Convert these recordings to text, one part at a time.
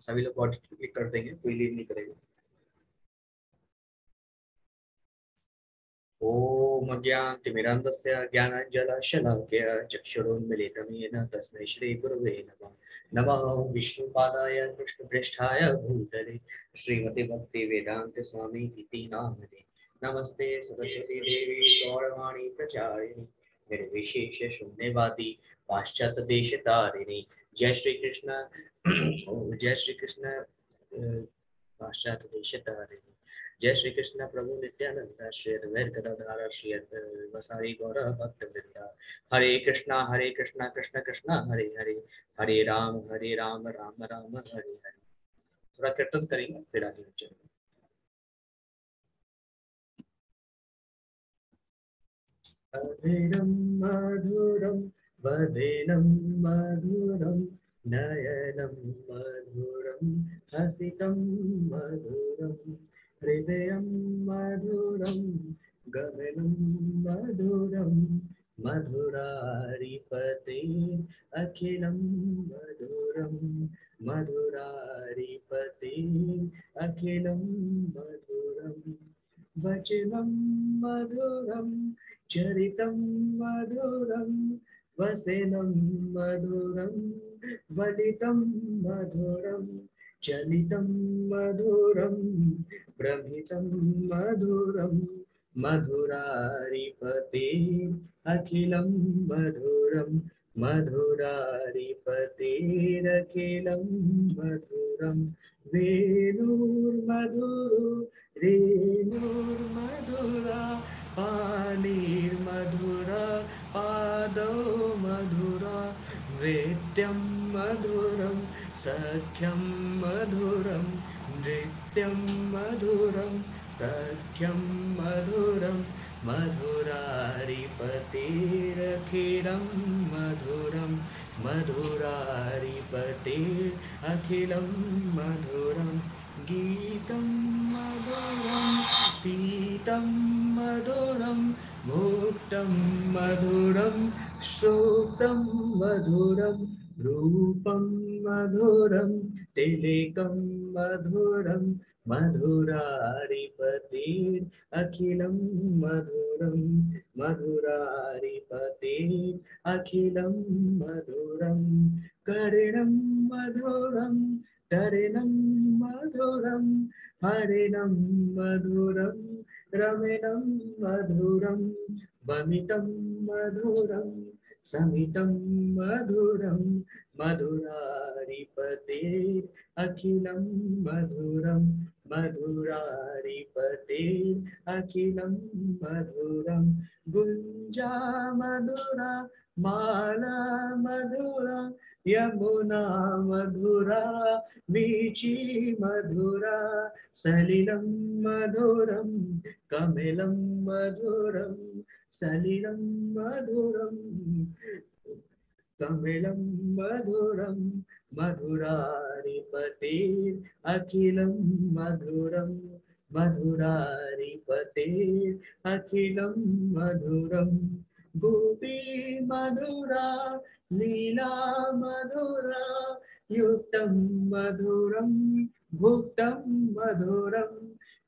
सभी लोग body click कर देंगे, कोई लीव नहीं करेगा। ॐ अज्ञानतिमिरान्धस्य ज्ञानाञ्जलशलाक्य चक्षुरुन्मिलितं येन तस्मै श्रीगुरुवे नमः। नमः विष्णुपादाय कृष्णप्रेष्ठाय भूतले। श्रीमते भक्तिवेदान्त स्वामी इति नामने नमस्ते सरस्वती देवी गौरवाणी प्रचारिणी, निर्विशेष शून्यवादी, पाश्चात्य देश तारिणी जय श्री कृष्ण जय श्री कृष्ण पाश्चात्य देश जय श्री कृष्ण प्रभु नित्यानंद, श्री अद्वैत गदाधार, श्री वसारी गौर भक्त वृंदा। हरे कृष्णा हरे कृष्णा, कृष्ण कृष्णा, हरे हरे। हरे राम हरे राम राम राम, हरे हरे। थोड़ा कीर्तन करेंगे, फिर आगे चलेंगे। अधीरं मधुरं वदेनं मधुरं नयनं मधुरं हसितं मधुरम्, हृदयं मधुरं गगनं मधुरं मधुरारिपते, अखिलं मधुरं मधुरारिपते, अखिलं मधुरं वचनं मधुरं चरितं मधुरं वसेनं मधुरं वलितं मधुरम् चलितं मधुरं, भ्रमितं मधुरं, मधुरारिपते, अखिलं मधुरं मधुरारिपतेरखिलं मधुरं। वेणुर्मधुरो रेणुर्मधुरा पाणिर्मधुरा पादौ मधुरा वेद्यं मधुरं, सख्यं मधुरं, नृत्यं मधुरं, सख्यं मधुरं, मधुरारिपतेरखिलं मधुरं मधुरारिपतेरखिलं मधुरं। गीतं मधुरं, पीतं मधुरं भुक्तं मधुरं श्रोतं मधुरं, रूपं मधुरं, तिलिकं मधुरं, मधुरारिपतेर्, अखिलं मधुरं, मधुरारिपतेर्, अखिलं मधुरं, करिणं मधुरं तरिणं मधुरं हरिणं मधुरं रमिणं मधुरं वमितं मधुरं समितं मधुरं मधुरारिपतेर् अखिलं मधुरं मधुरारिपतेर् अखिलं मधुरं गुञ्जा मधुरा, माला मधुरा यमुना मधुरा वीची मधुरा, सलिलं मधुरं, कमिलं मधुरं, सलिलं मधुरं, कमिलं मधुरं मधुरारिपतेर् अखिलं मधुरं मधुरारिपतेर् अखिलं मधुरं। गोपी मधुरा, लीला मधुरा, युक्तं मधुरं, भुक्तं मधुरं,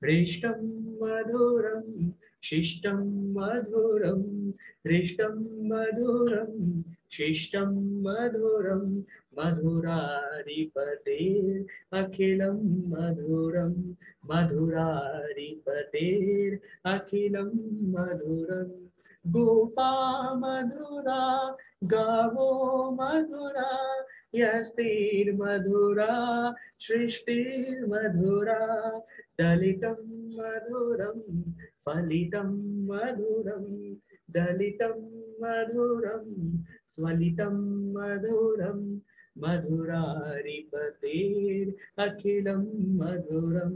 हृष्टं मधुरं, शिष्टं मधुरं, हृष्टं मधुरं, शिष्टं मधुरं मधुरारिपतेर् अखिलं मधुरं मधुरारिपतेर् अखिलं मधुरं गोपा मधुरा, गावो मधुरा यस्तिर्मधुरा सृष्टिर्मधुरा दलितं मधुरं, फलितं मधुरं, दलितं मधुरं, फलितं मधुरं मधुरारिपतेरखिलं मधुरं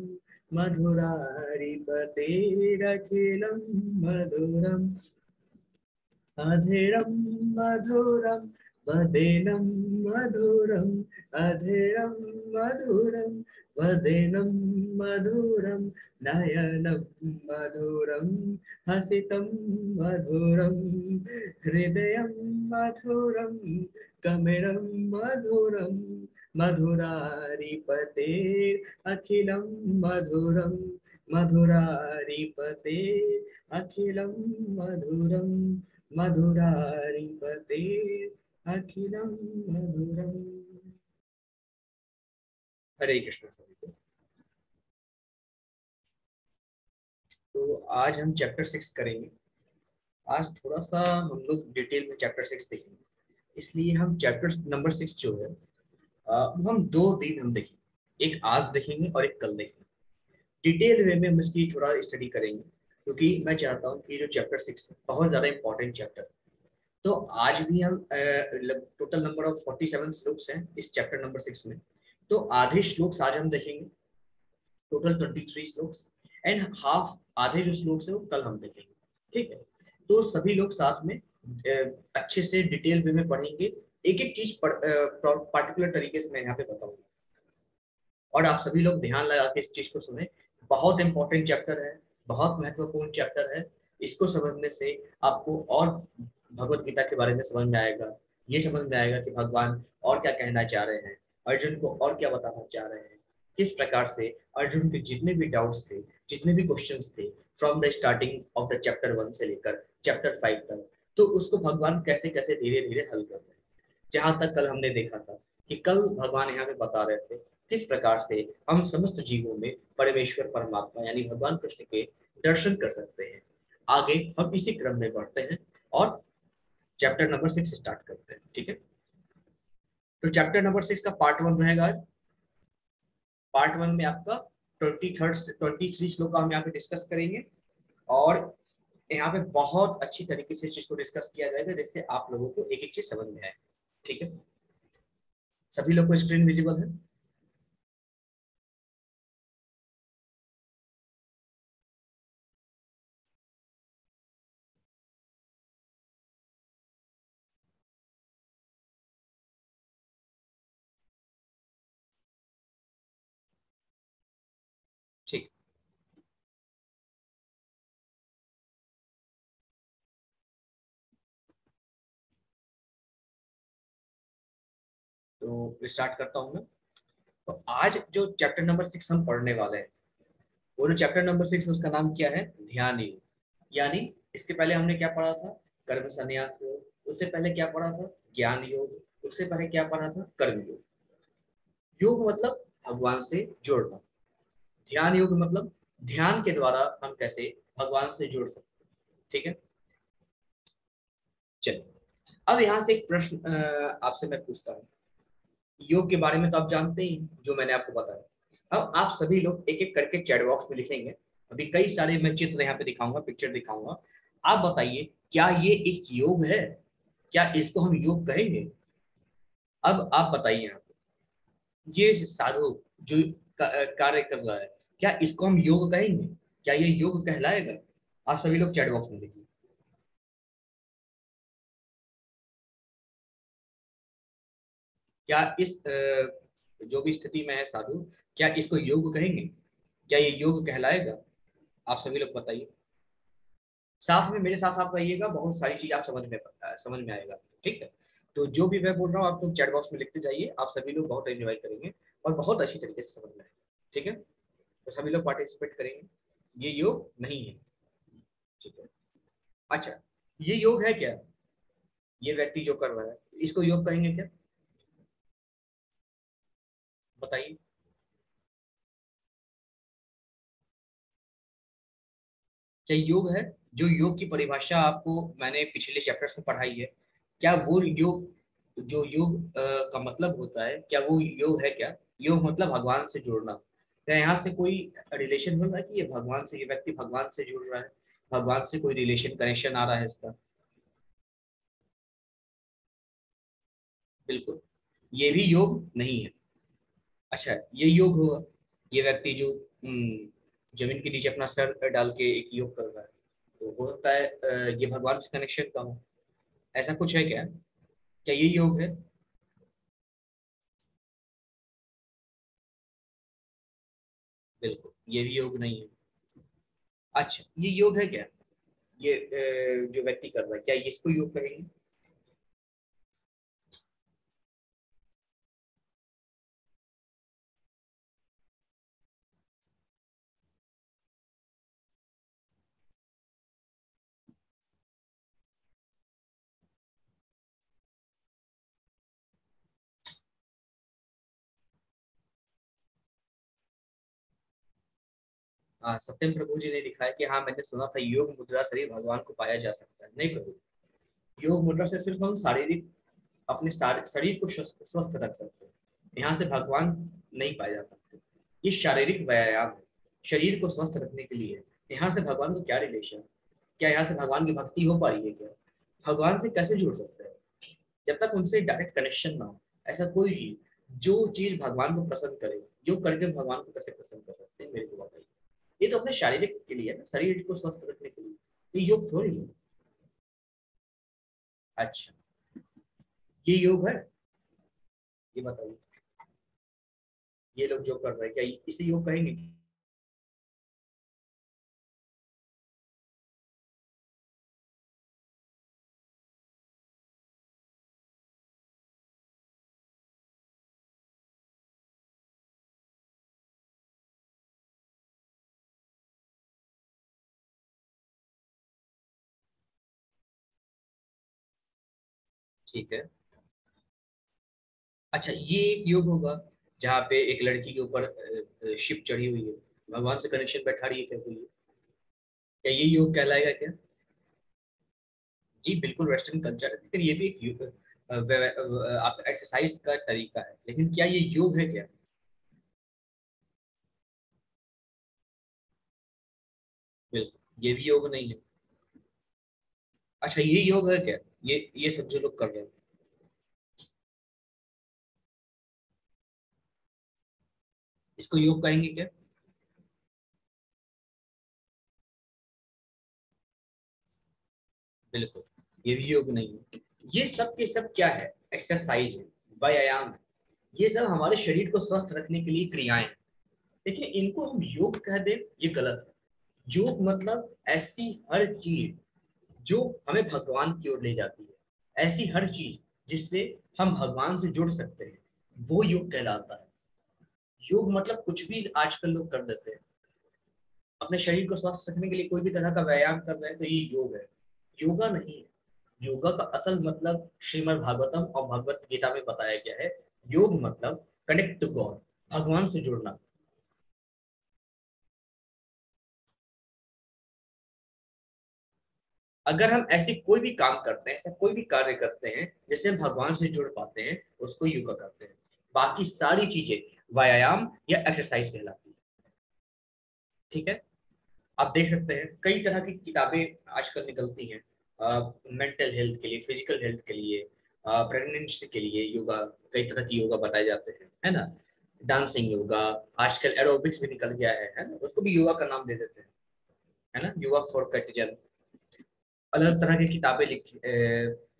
मधुरारिपतेरखिलं मधुरम् अधीरं मधुरं वदेनं मधुरम् अधीरं मधुरं वदेनं मधुरं, नयनं मधुरं, हसितं मधुरं, हृदयं मधुरं कमिरं मधुरं, मधुरारिपते, अखिलं मधुरं, मधुरारिपते, अखिलं मधुरं मधुरारिपते अखिलं मधुरम। हरे कृष्ण सभी को। तो आज हम चैप्टर सिक्स करेंगे। आज थोड़ा सा हम लोग डिटेल में चैप्टर सिक्स देखेंगे। इसलिए हम चैप्टर नंबर सिक्स जो है वो हम दो दिन हम देखेंगे। एक आज देखेंगे और एक कल देखेंगे। डिटेल वे में हम इसकी थोड़ा स्टडी करेंगे। क्योंकि मैं चाहता हूँ कि जो चैप्टर सिक्स बहुत ज़्यादा इंपॉर्टेंट चैप्टर तो आज भी हम total number of forty seven shlokas हैं इस चैप्टर नंबर सिक्स में। तो आधे श्लोक्स आज हम देखेंगे टोटल ट्वेंटी थ्री श्लोक्स एंड हाफ़ आधे जो श्लोक्स है वो कल हम देखेंगे, ठीक है? तो सभी लोग साथ में अच्छे से डिटेल में पढ़ेंगे। एक एक चीज़ पर्टिकुलर तरीके से मैं यहाँ पे बताऊँगा। और आप सभी लोग ध्यान लगा के इस चीज़ को सुने। बहुत इंपॉर्टेंट चैप्टर है। बहुत महत्वपूर्ण चैप्टर है। इसको समझने से आपको और भगवत गीता के बारे में समझ में आएगा। ये समझ में आएगा कि भगवान और क्या कहना चाह रहे हैं, अर्जुन को और क्या बताना चाह रहे हैं। किस प्रकार से अर्जुन के जितने भी डाउट्स थे, जितने भी क्वेश्चंस थे from the starting of the chapter one से लेकर चैप्टर फाइव तक तो उसको भगवान कैसे कैसे धीरे धीरे हल कर रहे हैं। जहाँ तक कल हमने देखा था कि कल भगवान यहाँ पे बता रहे थे किस प्रकार से हम समस्त जीवों में परमेश्वर, परमात्मा यानी भगवान कृष्ण के दर्शन कर सकते हैं? आगे हम इसी क्रम में बढ़ते हैं और चैप्टर नंबर सिक्स स्टार्ट करते हैं, ठीक है? तो चैप्टर नंबर सिक्स का पार्ट वन रहेगा। पार्ट वन में आपका ट्वेंटी थर्ड ट्वेंटी थ्री श्लोक हम यहाँ पे डिस्कस करेंगे और यहाँ पे बहुत अच्छी तरीके से चीज़ को डिस्कस किया जाएगा, जिससे आप लोगों को एक एक चीज़ समझ में आए, ठीक है? सभी लोग को स्क्रीन विजिबल है? स्टार्ट करता हूँ मैं। तो आज जो चैप्टर नंबर सिक्स हम पढ़ने वाले हैं, वो जो चैप्टर नंबर सिक्स उसका नाम क्या है? ध्यान। योग यानी इसके पहले हमने क्या पढ़ा था? कर्म संन्यास योग। उससे पहले क्या पढ़ा था? ज्ञान योग। उससे पहले क्या पढ़ा था? कर्म योग। योग मतलब भगवान से जोड़ना। ध्यान योग मतलब ध्यान के द्वारा हम कैसे भगवान से जुड़ सकते ठीक है? चलिए। अब यहाँ से एक प्रश्न आपसे मैं पूछता हूँ। योग के बारे में तो आप जानते ही जो मैंने आपको बताया। अब आप सभी लोग एक एक करके चैट बॉक्स में लिखेंगे। अभी कई सारे मैं चित्र यहाँ पे दिखाऊँगा पिक्चर दिखाऊँगा। आप बताइए, क्या ये एक योग है? क्या इसको हम योग कहेंगे? अब आप बताइए यहाँ पे। ये साधु जो कार्य कर रहा है, क्या इसको हम योग कहेंगे? क्या ये योग कहलाएगा? आप सभी लोग चैट बॉक्स में लिखिए क्या इस जो भी स्थिति में है साधु, क्या इसको योग कहेंगे? क्या ये योग कहलाएगा? आप सभी लोग बताइए। साथ में मेरे साथ आप रहिएगा, बहुत सारी चीज़ आप समझ में समझ में आएगा, ठीक है? तो जो भी मैं बोल रहा हूँ, आप लोग चैट बॉक्स में लिखते जाइए, आप सभी लोग बहुत एंजॉय करेंगे और बहुत अच्छी तरीके से समझ में आएगा, ठीक है? तो सभी लोग पार्टिसिपेट करेंगे। ये योग नहीं है, ठीक है? अच्छा ये योग है क्या? ये व्यक्ति जो कर रहा है, इसको योग कहेंगे क्या? बताइए। क्या योग है? जो योग की परिभाषा आपको मैंने पिछले चैप्टर्स में पढ़ाई है, क्या वो योग, जो योग का मतलब होता है, क्या वो योग है क्या? योग मतलब भगवान से जुड़ना। क्या यहाँ से कोई रिलेशन बन रहा है कि ये भगवान से, ये व्यक्ति भगवान से जुड़ रहा है? भगवान से कोई रिलेशन कनेक्शन आ रहा है इसका? बिल्कुल। ये भी योग नहीं है। अच्छा ये योग होगा ये व्यक्ति जो ज़मीन के नीचे अपना सर डाल के एक योग कर रहा है तो हो सकता है ये भगवान से कनेक्शन का हो। ऐसा कुछ है क्या? क्या ये योग है? बिल्कुल, ये भी योग नहीं है। अच्छा ये योग है क्या? ये जो व्यक्ति कर रहा है, क्या इसको योग कहेंगे? सत्यम प्रभु जी ने लिखा है कि हाँ मैंने सुना था योग मुद्रा शरीर भगवान को पाया जा सकता है। नहीं प्रभु, योग मुद्रा से सिर्फ़ हम शारीरिक, अपने शरीर को स्वस्थ रख सकते हैं। यहाँ से भगवान नहीं पाए जा सकते। ये शारीरिक व्यायाम है। शरीर को स्वस्थ रखने के लिए यहाँ से भगवान को क्या रिलेशन क्या यहाँ से भगवान की भक्ति हो पा रही है क्या? भगवान से कैसे जुड़ सकते हैं? जब तक उनसे डायरेक्ट कनेक्शन ना हो, ऐसा कोई चीज़ जो चीज़ भगवान को पसंद करे योग करके भगवान को कैसे पसंद कर सकते हैं, मेरे को बताइए। ये तो अपने शारीरिक के लिए ना, शरीर को स्वस्थ रखने के लिए, ये योग थोड़ी है। अच्छा। ये योग है? ये बताइए। ये लोग जो कर रहे हैं, क्या इसे योग कहेंगे? ठीक है? अच्छा ये एक योग होगा, जहाँ पे एक लड़की के ऊपर शिप चढ़ी हुई है। भगवान से कनेक्शन बैठा रही है क्या क्या ये योग कहलाएगा क्या? जी, बिल्कुल वेस्टर्न कल्चर है। लेकिन ये भी एक योग आप एक्सरसाइज का तरीका है। लेकिन क्या ये योग है क्या? बिल्कुल, ये भी योग नहीं है। अच्छा ये योग है क्या? ये ये सब जो लोग कर रहे हैं। इसको योग कहेंगे क्या? बिल्कुल, ये भी योग नहीं है। ये सब के सब क्या है? एक्सरसाइज है, व्यायाम है। ये सब हमारे शरीर को स्वस्थ रखने के लिए क्रियाएँ देखिए, इनको हम योग कह दें, ये गलत है। योग मतलब ऐसी हर चीज़ जो हमें भगवान की ओर ले जाती है। ऐसी हर चीज़ जिससे हम भगवान से जुड़ सकते हैं, वो योग कहलाता है। योग मतलब कुछ भी आजकल लोग कर देते हैं। अपने शरीर को स्वस्थ रखने के लिए कोई भी तरह का व्यायाम कर रहे हैं तो ये योग है। योगा नहीं है। योगा का असल मतलब श्रीमद भागवतम और भगवत गीता में बताया गया है। योग मतलब कनेक्ट टू गॉड भगवान से जुड़ना। अगर हम ऐसे कोई भी काम करते हैं, ऐसा कोई भी कार्य करते हैं, जैसे हम भगवान से जुड़ पाते हैं, उसको योगा करते हैं, बाकी सारी चीज़ें, व्यायाम या एक्सरसाइज कहलाती है। ठीक है? आप देख सकते हैं, कई तरह की किताबें आजकल निकलती हैं मेंटल हेल्थ के लिए फ़िज़िकल हेल्थ के लिए प्रेगनेंसी के लिए योगा, कई तरह की योगा बताए जाते हैं, है ना? डांसिंग योगा, आजकल एरोबिक्स भी निकल गया है है ना? उसको भी योगा का नाम दे देते हैं, है ना? योगा फॉर कटिजन अलग तरह की किताबें लिख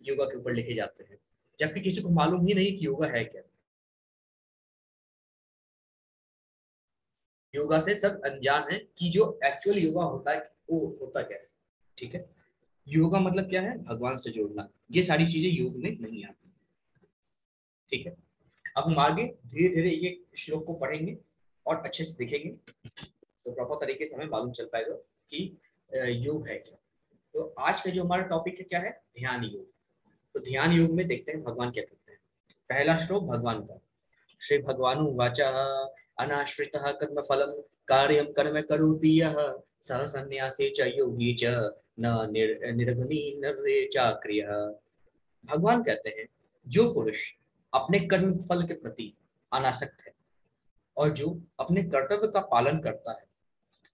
योगा के ऊपर लिखे जाते हैं। जबकि किसी को मालूम ही नहीं कि योगा है क्या। योगा से सब अनजान है कि जो एक्चुअल योगा होता है, वो होता क्या है। ठीक है? योगा मतलब क्या है? भगवान से जोड़ना। ये सारी चीज़ें योग में नहीं आती। ठीक है? अब हम आगे धीरे धीरे ये श्लोक को पढ़ेंगे और अच्छे से देखेंगे। तो प्रॉपर तरीके से हमें मालूम चल पाएगा कि योग है क्या। तो आज का जो हमारा टॉपिक है, क्या है? ध्यान योग। तो ध्यान योग में देखते हैं भगवान क्या करते हैं। पहला श्लोक भगवान का। श्री भगवान वाचा, अनाश्रित कर्म फलम, कार्य कर्म यह सह संन्यासे च योगी च निर्घनी नरे चाक्रिय। भगवान कहते हैं, जो पुरुष अपने कर्म फल के प्रति अनासक्त है और जो अपने कर्तव्य का पालन करता है,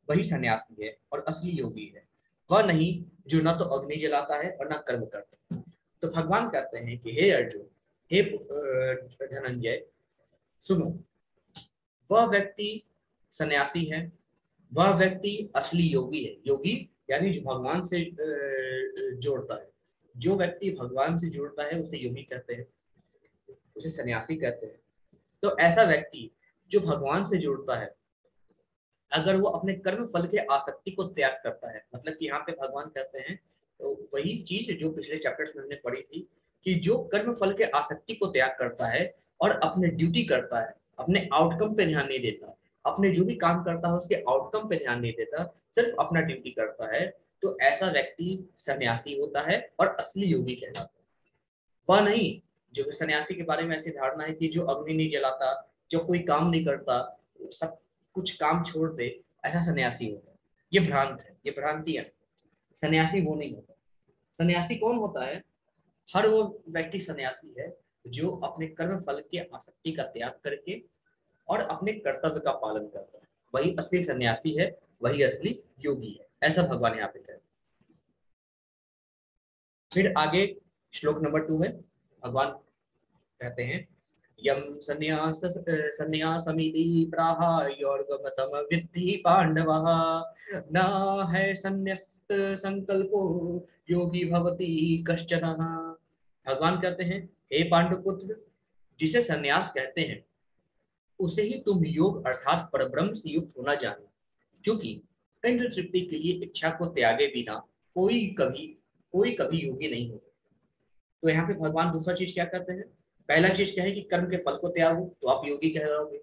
वही सन्यासी है और असली योगी है। वह नहीं जो न तो अग्नि जलाता है और न कर्म करता है। तो भगवान कहते हैं कि हे अर्जुन, हे धनंजय, सुनो, वह व्यक्ति सन्यासी है, वह व्यक्ति असली योगी है। योगी यानी जो भगवान से जोड़ता है। जो व्यक्ति भगवान से जुड़ता है, उसे योगी कहते हैं, उसे सन्यासी कहते हैं। तो ऐसा व्यक्ति जो भगवान से जुड़ता है अगर वो अपने कर्म फल के आसक्ति को त्याग करता है मतलब कि यहाँ पे भगवान कहते हैं तो वही चीज़ जो पिछले चैप्टर्स में हमने पढ़ी थी, कि जो कर्म फल के आसक्ति को त्याग करता है और अपने ड्यूटी करता है, अपने आउटकम पे ध्यान नहीं देता, अपने जो भी काम करता है उसके आउटकम पे ध्यान नहीं देता, सिर्फ़ अपना ड्यूटी करता है तो ऐसा व्यक्ति सन्यासी होता है और असली योगी कहलाता है। वह नहीं, जो सन्यासी के बारे में ऐसी धारणा है कि जो अग्नि नहीं जलाता, जो कोई काम नहीं करता, सब कुछ काम छोड़ दे, ऐसा सन्यासी होता है। ये भ्रांत है, ये भ्रांति है। सन्यासी वो नहीं होता। सन्यासी कौन होता है? हर वो व्यक्ति सन्यासी है जो अपने कर्म फल के आसक्ति का त्याग करके और अपने कर्तव्य का पालन करता है। वही असली सन्यासी है, वही असली योगी है। ऐसा भगवान यहाँ पे कहते फिर आगे श्लोक नंबर टू है। भगवान कहते हैं विद्धि न है संकल्पो, योगी भवती कश्चन। भगवान कहते हैं, हे पांडुपुत्र, जिसे संन्यास कहते हैं, उसे ही तुम योग अर्थात परब्रह्म से युक्त होना जानो। क्योंकि इंद्र तृप्ति के लिए इच्छा को त्यागे बिना कोई कभी कोई कभी योगी नहीं हो सकता। तो यहाँ पे भगवान दूसरा चीज़ क्या कहते हैं? पहला चीज़ क्या है कि कर्म के फल को त्यागो तो आप योगी कह रहे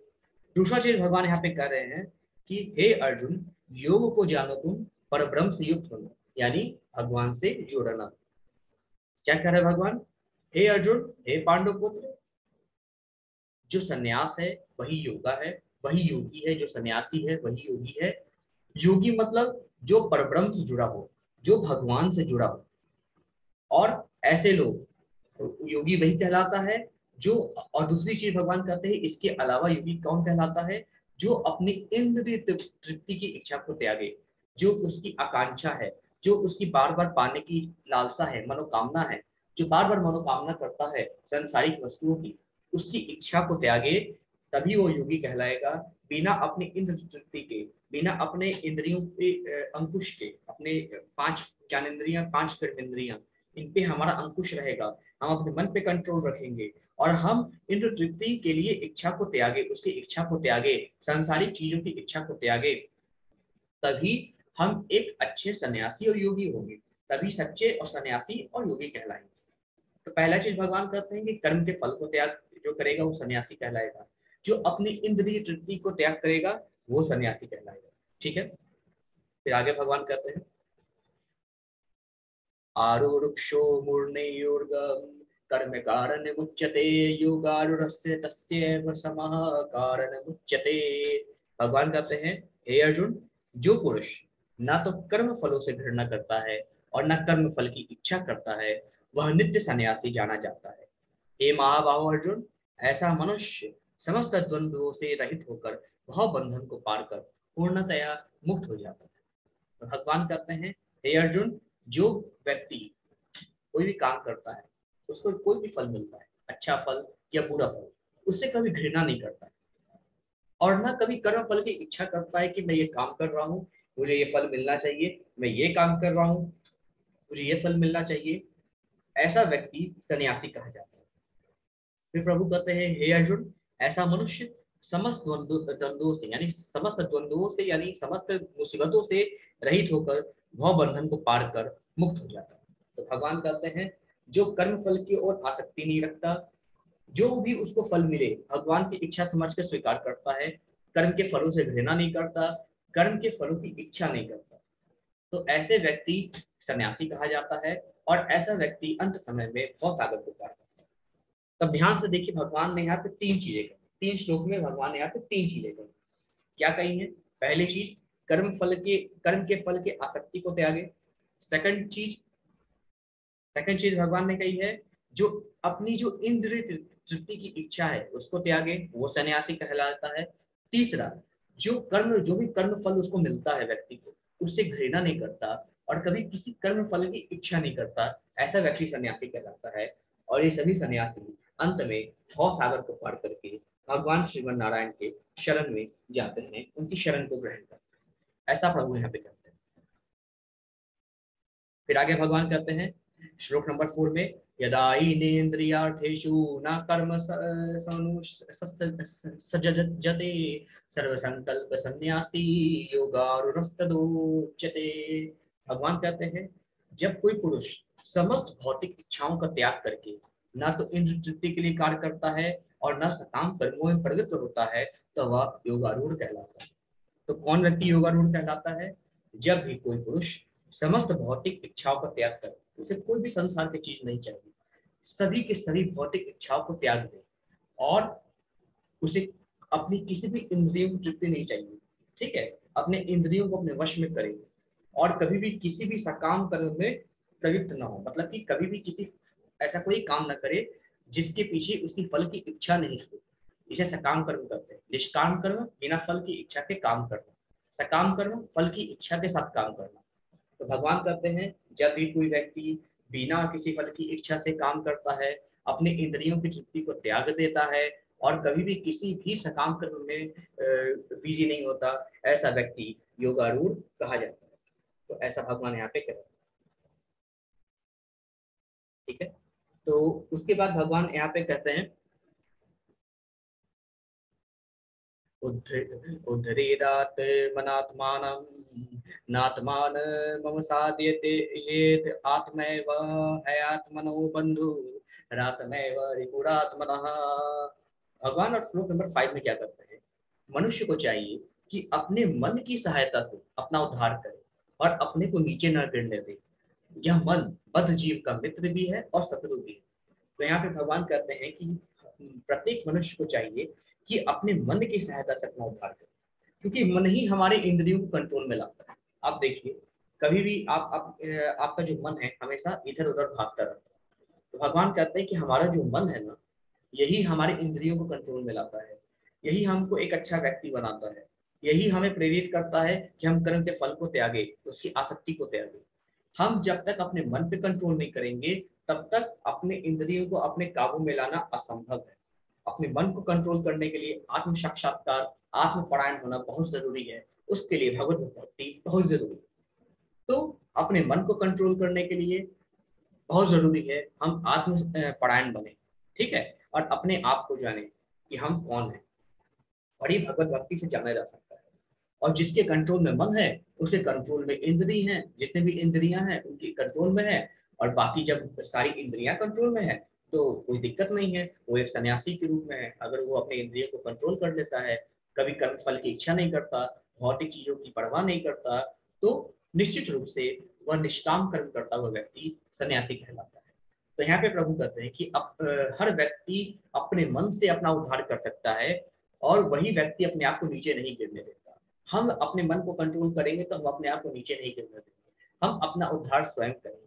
दूसरा चीज़ भगवान यहाँ पे कह रहे हैं कि, हे अर्जुन, योग को जानो तुम पर ब्रह्म से युक्त होना यानी भगवान से जोड़ना क्या कह रहे भगवान? हे अर्जुन, हे पांडव पुत्र जो सन्यास है, वही योगा है, वही योगी है, जो सन्यासी है, वही योगी है। योगी मतलब जो परब्रह्म से जुड़ा हो, जो भगवान से जुड़ा हो। और ऐसे लोग, योगी वही कहलाता है जो, और दूसरी चीज़ भगवान कहते हैं, इसके अलावा योगी कौन कहलाता है? जो अपनी इंद्रिय तृप्ति की इच्छा को त्यागे, जो उसकी आकांक्षा है, जो उसकी बार बार पाने की लालसा है, मनोकामना है, जो बार बार मनोकामना करता है संसारिक वस्तुओं की, उसकी इच्छा को त्यागे, तभी वो योगी कहलाएगा। बिना अपने इंद्र तृप्ति के, बिना अपने इंद्रियों के अंकुश के, अपने पाँच ज्ञानेन्द्रियाँ, पाँच कर्मेंद्रियाँ इन पे हमारा अंकुश रहेगा। हम अपने मन पे कंट्रोल रखेंगे। और हम इंद्र तृप्ति के लिए इच्छा को त्यागे, उसकी इच्छा को त्यागे, सांसारिक चीज़ों की इच्छा को त्यागे, तभी हम एक अच्छे सन्यासी और योगी होंगे। तभी सच्चे और सन्यासी और योगी कहलाएँगे। तो पहला चीज़ भगवान कहते हैं कि कर्म के फल को त्याग, जो करेगा वो सन्यासी कहलाएगा। जो अपनी इंद्रिय तृप्ति को त्याग करेगा, वो सन्यासी कहलाएगा। ठीक है? फिर आगे भगवान कहते हैं आरुक्षो मूर्णयोर्गम। कर्म कारण मुच्यते योगारूढ़स्य तस्यैव भगवान कहते हैं, हे अर्जुन, जो पुरुष ना तो कर्म फलों से घृणा करता है और न कर्म फल की इच्छा करता है, वह नित्य सन्यासी जाना जाता है। हे महाबाहु अर्जुन, ऐसा मनुष्य समस्त द्वंद्वों से रहित होकर भाव बंधन को पार कर पूर्णतया मुक्त हो जाता है। तो भगवान कहते हैं, हे अर्जुन, जो व्यक्ति कोई भी काम करता है उसको कोई भी फल मिलता है अच्छा फल या बुरा फल, उससे कभी घृणा नहीं करता है। और ना कभी कर्म फल की इच्छा करता है कि मैं ये काम कर रहा हूँ, मुझे ये फल मिलना चाहिए, मैं ये काम कर रहा हूँ, मुझे ये फल मिलना चाहिए। ऐसा व्यक्ति सन्यासी कहा जाता है। फिर प्रभु कहते हैं, हे अर्जुन, ऐसा मनुष्य समस्त द्वंद्वों से, यानी समस्त द्वंद्वों से, यानी समस्त मुसीबतों से रहित होकर भव बंधन को पार कर मुक्त हो जाता है। तो भगवान कहते हैं जो कर्म फल की ओर आसक्ति नहीं रखता, जो भी उसको फल मिले, भगवान की इच्छा समझ कर स्वीकार करता है, कर्म के फलों से घृणा नहीं करता, कर्म के फलों की इच्छा नहीं करता। तो ऐसे व्यक्ति सन्यासी कहा जाता है और ऐसा व्यक्ति अंत समय में बहुत सागर को करता है। तब ध्यान से देखिए, भगवान ने यहाँ पे तीन चीज़ें कही। तीन श्लोक में भगवान ने यहाँ पे तीन चीज़ें कही। क्या कही है? पहली चीज़, कर्म फल के, कर्म के फल के आसक्ति को त्यागे। सेकंड चीज़ सेकंड चीज़ भगवान ने कही है, जो अपनी जो इंद्रिय तृप्ति की इच्छा है, उसको त्यागे, वो सन्यासी कहलाता है। तीसरा, जो कर्म, जो भी कर्म फल उसको मिलता है व्यक्ति को, उससे घृणा नहीं करता और कभी किसी कर्म फल की इच्छा नहीं करता। ऐसा व्यक्ति सन्यासी कहलाता है और ये सभी सन्यासी अंत में भव सागर को पार करके भगवान श्रीमन नारायण के शरण में जाते हैं, उनकी शरण को ग्रहण करते हैं। ऐसा प्रभु यहाँ पे करते हैं। फिर आगे भगवान कहते हैं श्लोक नंबर फोर में, यदा इनेन्द्रियार्थेषु न कर्म सजते सर्वसंकल्प संन्यासी योगारुणस्तदोच्यते। भगवान कहते हैं, जब कोई पुरुष समस्त भौतिक इच्छाओं का त्याग करके न तो इंद्र तृप्ति के लिए कार्य करता है और न सकाम कर्मों में प्रगत होता है तो वह योगारूढ़ कहलाता है। तो कौन व्यक्ति योगारूढ़ कहलाता है? जब भी कोई पुरुष समस्त भौतिक इच्छाओं का त्याग करे उसे कोई भी संसार की चीज़ नहीं चाहिए। सभी के सभी भौतिक इच्छाओं को त्याग दे और उसे अपनी किसी भी इंद्रियों की तृप्ति नहीं चाहिए, ठीक है? अपने इंद्रियों को अपने वश में करे और कभी भी किसी भी सकाम कर्म में प्रयुक्त न हो। मतलब कि कभी भी किसी ऐसा कोई काम न करे जिसके पीछे उसकी फल की इच्छा नहीं हो। इसे सकाम कर्म करते हैं। निष्काम कर्म बिना फल की इच्छा के काम करना। सकाम कर्म फल की इच्छा के साथ काम करना। तो भगवान कहते हैं, जब भी कोई व्यक्ति बिना किसी फल की इच्छा से काम करता है, अपने इंद्रियों की तृप्ति को त्याग देता है और कभी भी किसी भी सकाम कर्म में बिज़ी नहीं होता, ऐसा व्यक्ति योगारूढ़ कहा जाता है। तो ऐसा भगवान यहाँ पे कह ठीक है? तो उसके बाद भगवान यहाँ पे कहते हैं उद्धरेदात् मनात्मानं, नात्मान मम साध्यते, येत आत्मैव हयात्मनो बंधु रातमैव रिपुरात्मनः भगवान और श्लोक नंबर फाइव में क्या करते हैं? मनुष्य को चाहिए कि अपने मन की सहायता से अपना उद्धार करे और अपने को नीचे न गिरने दे। यह मन बद्ध जीव का मित्र भी है और शत्रु भी है। तो यहाँ पे भगवान कहते हैं कि प्रत्येक मनुष्य को चाहिए कि अपने मन की सहायता से अपना उद्धार करें। क्योंकि मन ही हमारे इंद्रियों को कंट्रोल में लाता है। आप देखिए कभी भी आप, आप आपका जो मन है हमेशा इधर उधर भागता रहता है। तो भगवान कहते हैं कि हमारा जो मन है ना यही हमारे इंद्रियों को कंट्रोल में लाता है। यही हमको एक अच्छा व्यक्ति बनाता है। यही हमें प्रेरित करता है कि हम कर्म के फल को त्यागे उसकी आसक्ति को त्यागे। हम जब तक अपने मन पे कंट्रोल नहीं करेंगे तब तक अपने इंद्रियों को अपने काबू में लाना असंभव है। अपने मन को कंट्रोल करने के लिए आत्म साक्षात्कार आत्म परायण होना बहुत ज़रूरी है। उसके लिए भगवत भक्ति बहुत ज़रूरी है। तो अपने मन को कंट्रोल करने के लिए बहुत ज़रूरी है हम आत्म परायण बने, ठीक है? और अपने आप को जाने कि हम कौन है। बड़ी भगवत भक्ति से जाना जा सकता है। और जिसके कंट्रोल में मन है, उसे कंट्रोल में इंद्री है। जितने भी इंद्रियाँ हैं, उनकी कंट्रोल में है। और बाकी जब सारी इंद्रियाँ कंट्रोल में है तो कोई दिक्कत नहीं है वो एक सन्यासी के रूप में है। अगर वो अपने इंद्रियों को कंट्रोल कर लेता है कभी कर्म फल की इच्छा नहीं करता भौतिक चीज़ों की परवाह नहीं करता तो निश्चित रूप से वह निष्काम कर्म करता हुआ व्यक्ति सन्यासी कहलाता है। तो यहाँ पे प्रभु कहते हैं कि अप, हर व्यक्ति अपने मन से अपना उद्धार कर सकता है और वही व्यक्ति अपने आप को नीचे नहीं गिरने देता। हम अपने मन को कंट्रोल करेंगे तो हम अपने आप को नीचे नहीं गिरने देंगे। हम अपना उद्धार स्वयं करेंगे।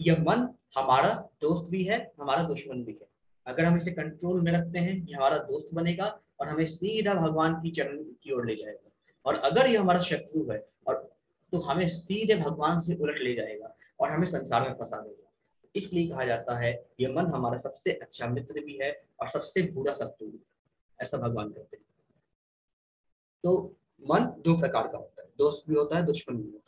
यह मन हमारा दोस्त भी है, हमारा दुश्मन भी है। अगर हम इसे कंट्रोल में रखते हैं, ये हमारा दोस्त बनेगा और हमें सीधा भगवान की चरण की ओर ले जाएगा। और अगर ये हमारा शत्रु है, और तो हमें सीधे भगवान से उलट ले जाएगा और हमें संसार में फंसा देगा। इसलिए कहा जाता है, ये मन हमारा सबसे अच्छा मित्र भी है और सबसे बुरा शत्रु भी है। ऐसा भगवान कहते हैं। तो मन दो प्रकार का होता है, दोस्त भी होता है, दुश्मन भी होता है।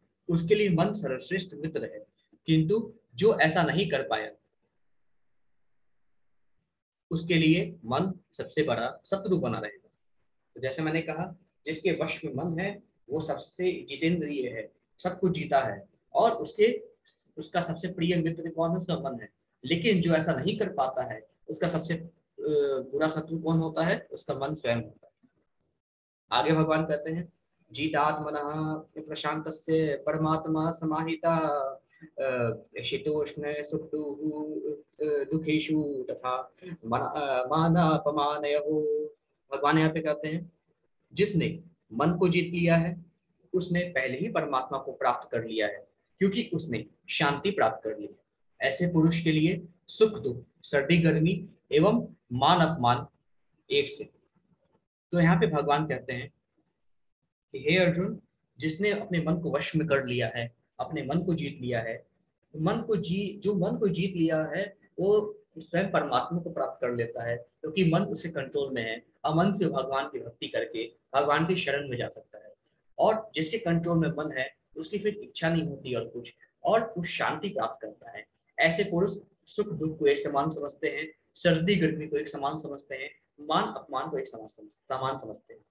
उसके लिए मन सर्वश्रेष्ठ मित्र है किंतु जो ऐसा नहीं कर पाया, उसके लिए मन सबसे बड़ा शत्रु बना रहेगा। तो जैसे मैंने कहा, जिसके वश में मन है, वो सबसे जितेंद्रिय है सब कुछ जीता है, और उसके, उसका सबसे प्रिय मित्र कौन है? उसका मन है। लेकिन जो ऐसा नहीं कर पाता है, उसका सबसे बुरा शत्रु कौन होता है? उसका मन स्वयं होता है। आगे भगवान कहते हैं जीतात्मनः प्रशान्तस्य परमात्मा समाहिता शीतोष्ण सुखदुः दुखेशु तथा मानापमानयो। भगवान यहाँ पे कहते हैं, जिसने मन को जीत लिया है, उसने पहले ही परमात्मा को प्राप्त कर लिया है, क्योंकि उसने शांति प्राप्त कर ली है। ऐसे पुरुष के लिए सुख, दुख, सर्दी, गर्मी एवं मान अपमान एक से। तो यहाँ पे भगवान कहते हैं कि हे अर्जुन, जिसने अपने मन को वश में कर लिया है, अपने मन को जीत लिया है, मन को जी, जो मन को जीत लिया है, वो स्वयं परमात्मा को प्राप्त कर लेता है, क्योंकि मन उसे कंट्रोल में है, और मन से भगवान की भक्ति करके भगवान की शरण में जा सकता है। और जिसके कंट्रोल में मन है, उसकी फिर इच्छा नहीं होती और कुछ, और उस शांति प्राप्त करता है। ऐसे पुरुष सुख दुख को एक समान समझते हैं, सर्दी गर्मी को एक समान समझते हैं, मान अपमान को एक समान समान समझते हैं।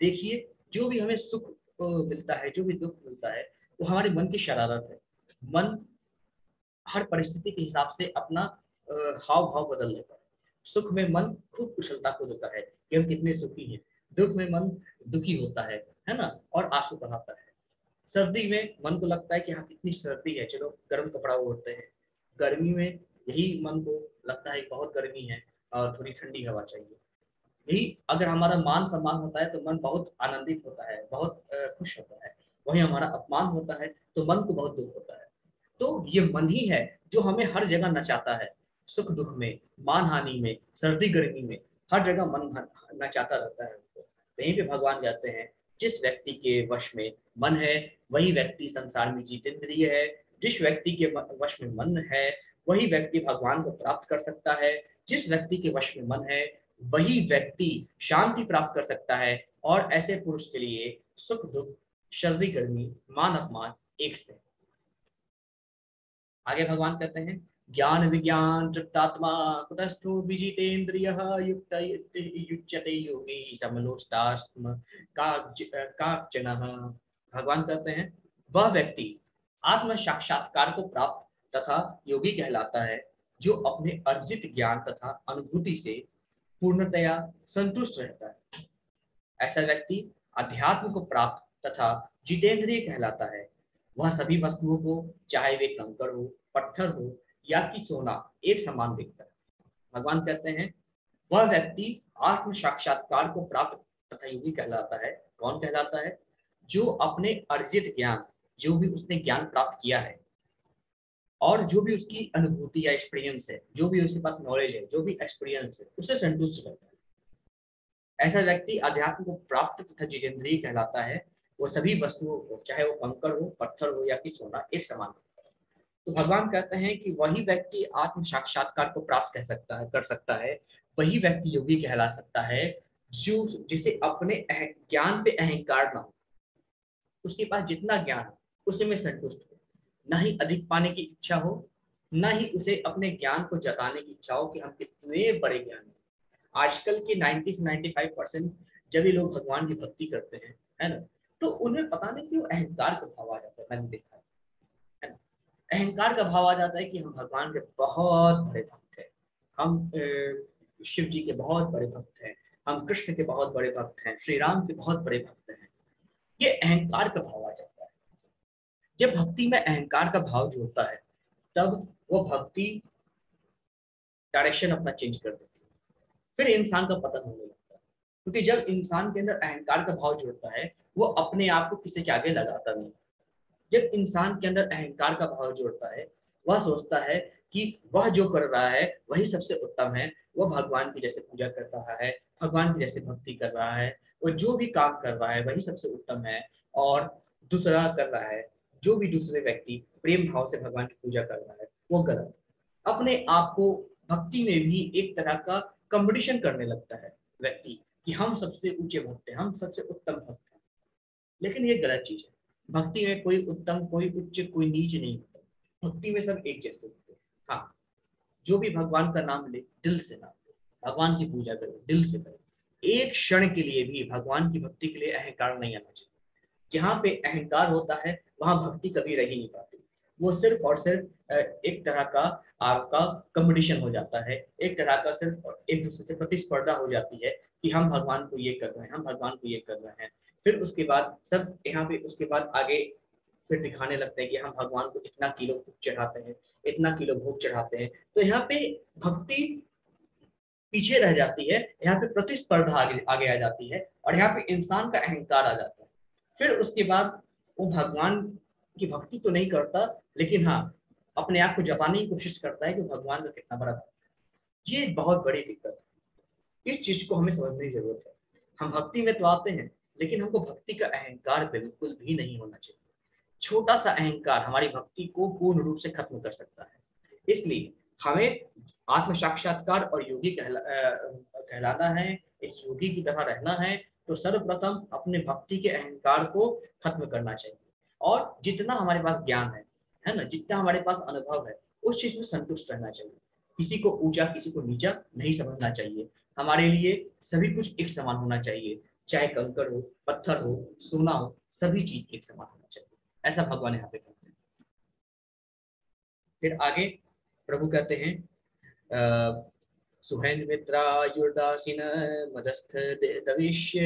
देखिए जो भी हमें सुख मिलता है, जो भी दुख मिलता है, वो हमारे मन की शरारत है। मन हर परिस्थिति के हिसाब से अपना हाव भाव बदल लेता है। सुख में मन खूब कुशलता को देता है कि हम कितने सुखी हैं। दुख में मन दुखी होता है है ना? और आँसू बनाता है। सर्दी में मन को लगता है कि हाँ कितनी सर्दी है, चलो गर्म कपड़ा ओढ़ते हैं। गर्मी में यही मन को लगता है बहुत गर्मी है और थोड़ी ठंडी हवा चाहिए। यही अगर हमारा मान सम्मान होता है तो मन बहुत आनंदित होता है, बहुत खुश होता है। वही हमारा अपमान होता है तो मन को बहुत दुख होता है। तो ये मन ही है जो हमें हर जगह नचाता है, सुख दुख में मान हानि में, सर्दी गर्मी में, हर जगह मन नचाता रहता है वहीं पे भगवान जाते हैं, जिस व्यक्ति के वश में मन है, वही व्यक्ति संसार में जीतेंद्रिय है। जिस व्यक्ति के वश में मन है, वही व्यक्ति भगवान को प्राप्त कर सकता है। जिस व्यक्ति के वश में मन है वही व्यक्ति शांति प्राप्त कर सकता है और ऐसे पुरुष के लिए सुख, दुख, सर्दी, गर्मी, मान अपमान एक से। आगे भगवान कहते हैं, ज्ञान विज्ञान तृप्तात्मा कुतस्थो विजितेन्द्रिय युक्त युच्यते योगी समलोष्टास्म काचन भगवान कहते हैं, वह व्यक्ति आत्म साक्षात्कार को प्राप्त तथा योगी कहलाता है, जो अपने अर्जित ज्ञान तथा अनुभूति से पूर्णतया संतुष्ट रहता है। ऐसा व्यक्ति अध्यात्म को प्राप्त तथा जितेंद्रिय कहलाता है। वह सभी वस्तुओं को, चाहे वे कंकड़ हो, पत्थर हो या कि सोना, एक समान देखता है। भगवान कहते हैं, वह व्यक्ति आत्म साक्षात्कार को प्राप्त तथा योगी कहलाता है। कौन कहलाता है? जो अपने अर्जित ज्ञान, जो भी उसने ज्ञान प्राप्त किया है और जो भी उसकी अनुभूति या एक्सपीरियंस है, जो भी उसके पास नॉलेज है, जो भी एक्सपीरियंस है उसे संतुष्ट करता है। ऐसा व्यक्ति अध्यात्म को प्राप्त तथा जितेंद्रीय कहलाता है, वो सभी वस्तुओं को, चाहे वो कंकर हो, पत्थर हो या कि सोना, एक समान हो। तो भगवान कहते हैं कि वही व्यक्ति आत्म साक्षात्कार को प्राप्त कह सकता है, कर सकता है, वही व्यक्ति योगी कहला सकता है, जो जिसे अपने ज्ञान पे अहंकार ना हो। उसके पास जितना ज्ञान हो, उसे में संतुष्ट हो। न ही अधिक पाने की इच्छा हो, न ही उसे अपने ज्ञान को जताने की इच्छा हो कि हम कितने बड़े ज्ञान हैं। आजकल के 90 से 95 परसेंट जब ये लोग भगवान की भक्ति करते हैं, है ना तो उन्हें पता नहीं क्यों अहंकार का भाव आ जाता है, मैंने देखा है ना। अहंकार का भाव आ जाता है कि हम भगवान के बहुत बड़े भक्त हैं, हम शिव जी के बहुत बड़े भक्त हैं, हम कृष्ण के बहुत बड़े भक्त हैं, श्री राम के बहुत बड़े भक्त हैं। ये अहंकार का भाव आ जाता है। जब भक्ति में अहंकार का भाव जो होता है, तब वो भक्ति डायरेक्शन अपना चेंज कर देती है। फिर इंसान का पतन होने लगता है। क्योंकि जब इंसान के अंदर अहंकार का भाव जुड़ता है, वो अपने आप को किसी के आगे लगाता नहीं। जब इंसान के अंदर अहंकार का भाव जोड़ता है, वह सोचता है कि वह जो कर रहा है, वही सबसे उत्तम है। वह भगवान की जैसे पूजा कर रहा है, भगवान की जैसे भक्ति कर रहा है और जो भी काम कर रहा है, वही सबसे उत्तम है और दूसरा कर रहा है। जो भी दूसरे व्यक्ति प्रेम भाव से भगवान की पूजा कर रहा है, वो गलत अपने आप को भक्ति में भी एक तरह का कंपटीशन करने लगता है व्यक्ति कि हम सबसे ऊँचे भक्त हैं, हम सबसे उत्तम भक्त हैं। लेकिन ये गलत चीज़ है। भक्ति में कोई उत्तम, कोई उच्च, कोई नीच नहीं होता। भक्ति में सब एक जैसे होते हैं। हाँ जो भी भगवान का नाम ले, दिल से नाम ले, भगवान की पूजा करे, दिल से करे, एक क्षण के लिए भी भगवान की भक्ति के लिए अहंकार नहीं आना चाहिए। जहाँ पे अहंकार होता है वहाँ भक्ति कभी रह नहीं पाती। वो सिर्फ़ और सिर्फ़ एक तरह का आपका कंपटीशन हो जाता है। एक तरह का सिर्फ़ एक दूसरे से प्रतिस्पर्धा हो जाती है कि हम भगवान को ये कर रहे हैं, हम भगवान को ये कर रहे हैं। फिर उसके बाद, सब यहाँ पे उसके बाद आगे फिर दिखाने लगते हैं कि हम भगवान को इतना किलो भोग चढ़ाते हैं, इतना किलो भोग चढ़ाते हैं। तो यहाँ पे भक्ति पीछे रह जाती है, यहाँ पे प्रतिस्पर्धा आगे आगे आ जाती है और यहाँ पे इंसान का अहंकार आ जाता है। फिर उसके बाद वो भगवान की भक्ति तो नहीं करता, लेकिन हाँ अपने आप को जताने की कोशिश करता है कि भगवान का कितना बड़ा भक्त ये बहुत बड़ी दिक्कत है। इस चीज़ को हमें समझने की ज़रूरत है। हम भक्ति में तो आते हैं, लेकिन हमको भक्ति का अहंकार बिल्कुल भी नहीं होना चाहिए। छोटा सा अहंकार हमारी भक्ति को पूर्ण रूप से खत्म कर सकता है। इसलिए हमें आत्म साक्षात्कार और योगी कहला कहलाना है, एक योगी की तरह रहना है तो सर्वप्रथम अपने भक्ति के अहंकार को खत्म करना चाहिए। और जितना हमारे पास ज्ञान है है ना, जितना हमारे पास अनुभव है, उस चीज़ में संतुष्ट रहना चाहिए। किसी को ऊँचा, किसी को नीचा नहीं समझना चाहिए। हमारे लिए सभी कुछ एक समान होना चाहिए। चाहे कंकड़ हो, पत्थर हो, सोना हो, सभी चीज़ एक समान होना चाहिए। ऐसा भगवान यहाँ पे कहते हैं। फिर आगे प्रभु कहते हैं सुहैन मित्रायुर्दासीन मदस्थ दविष्य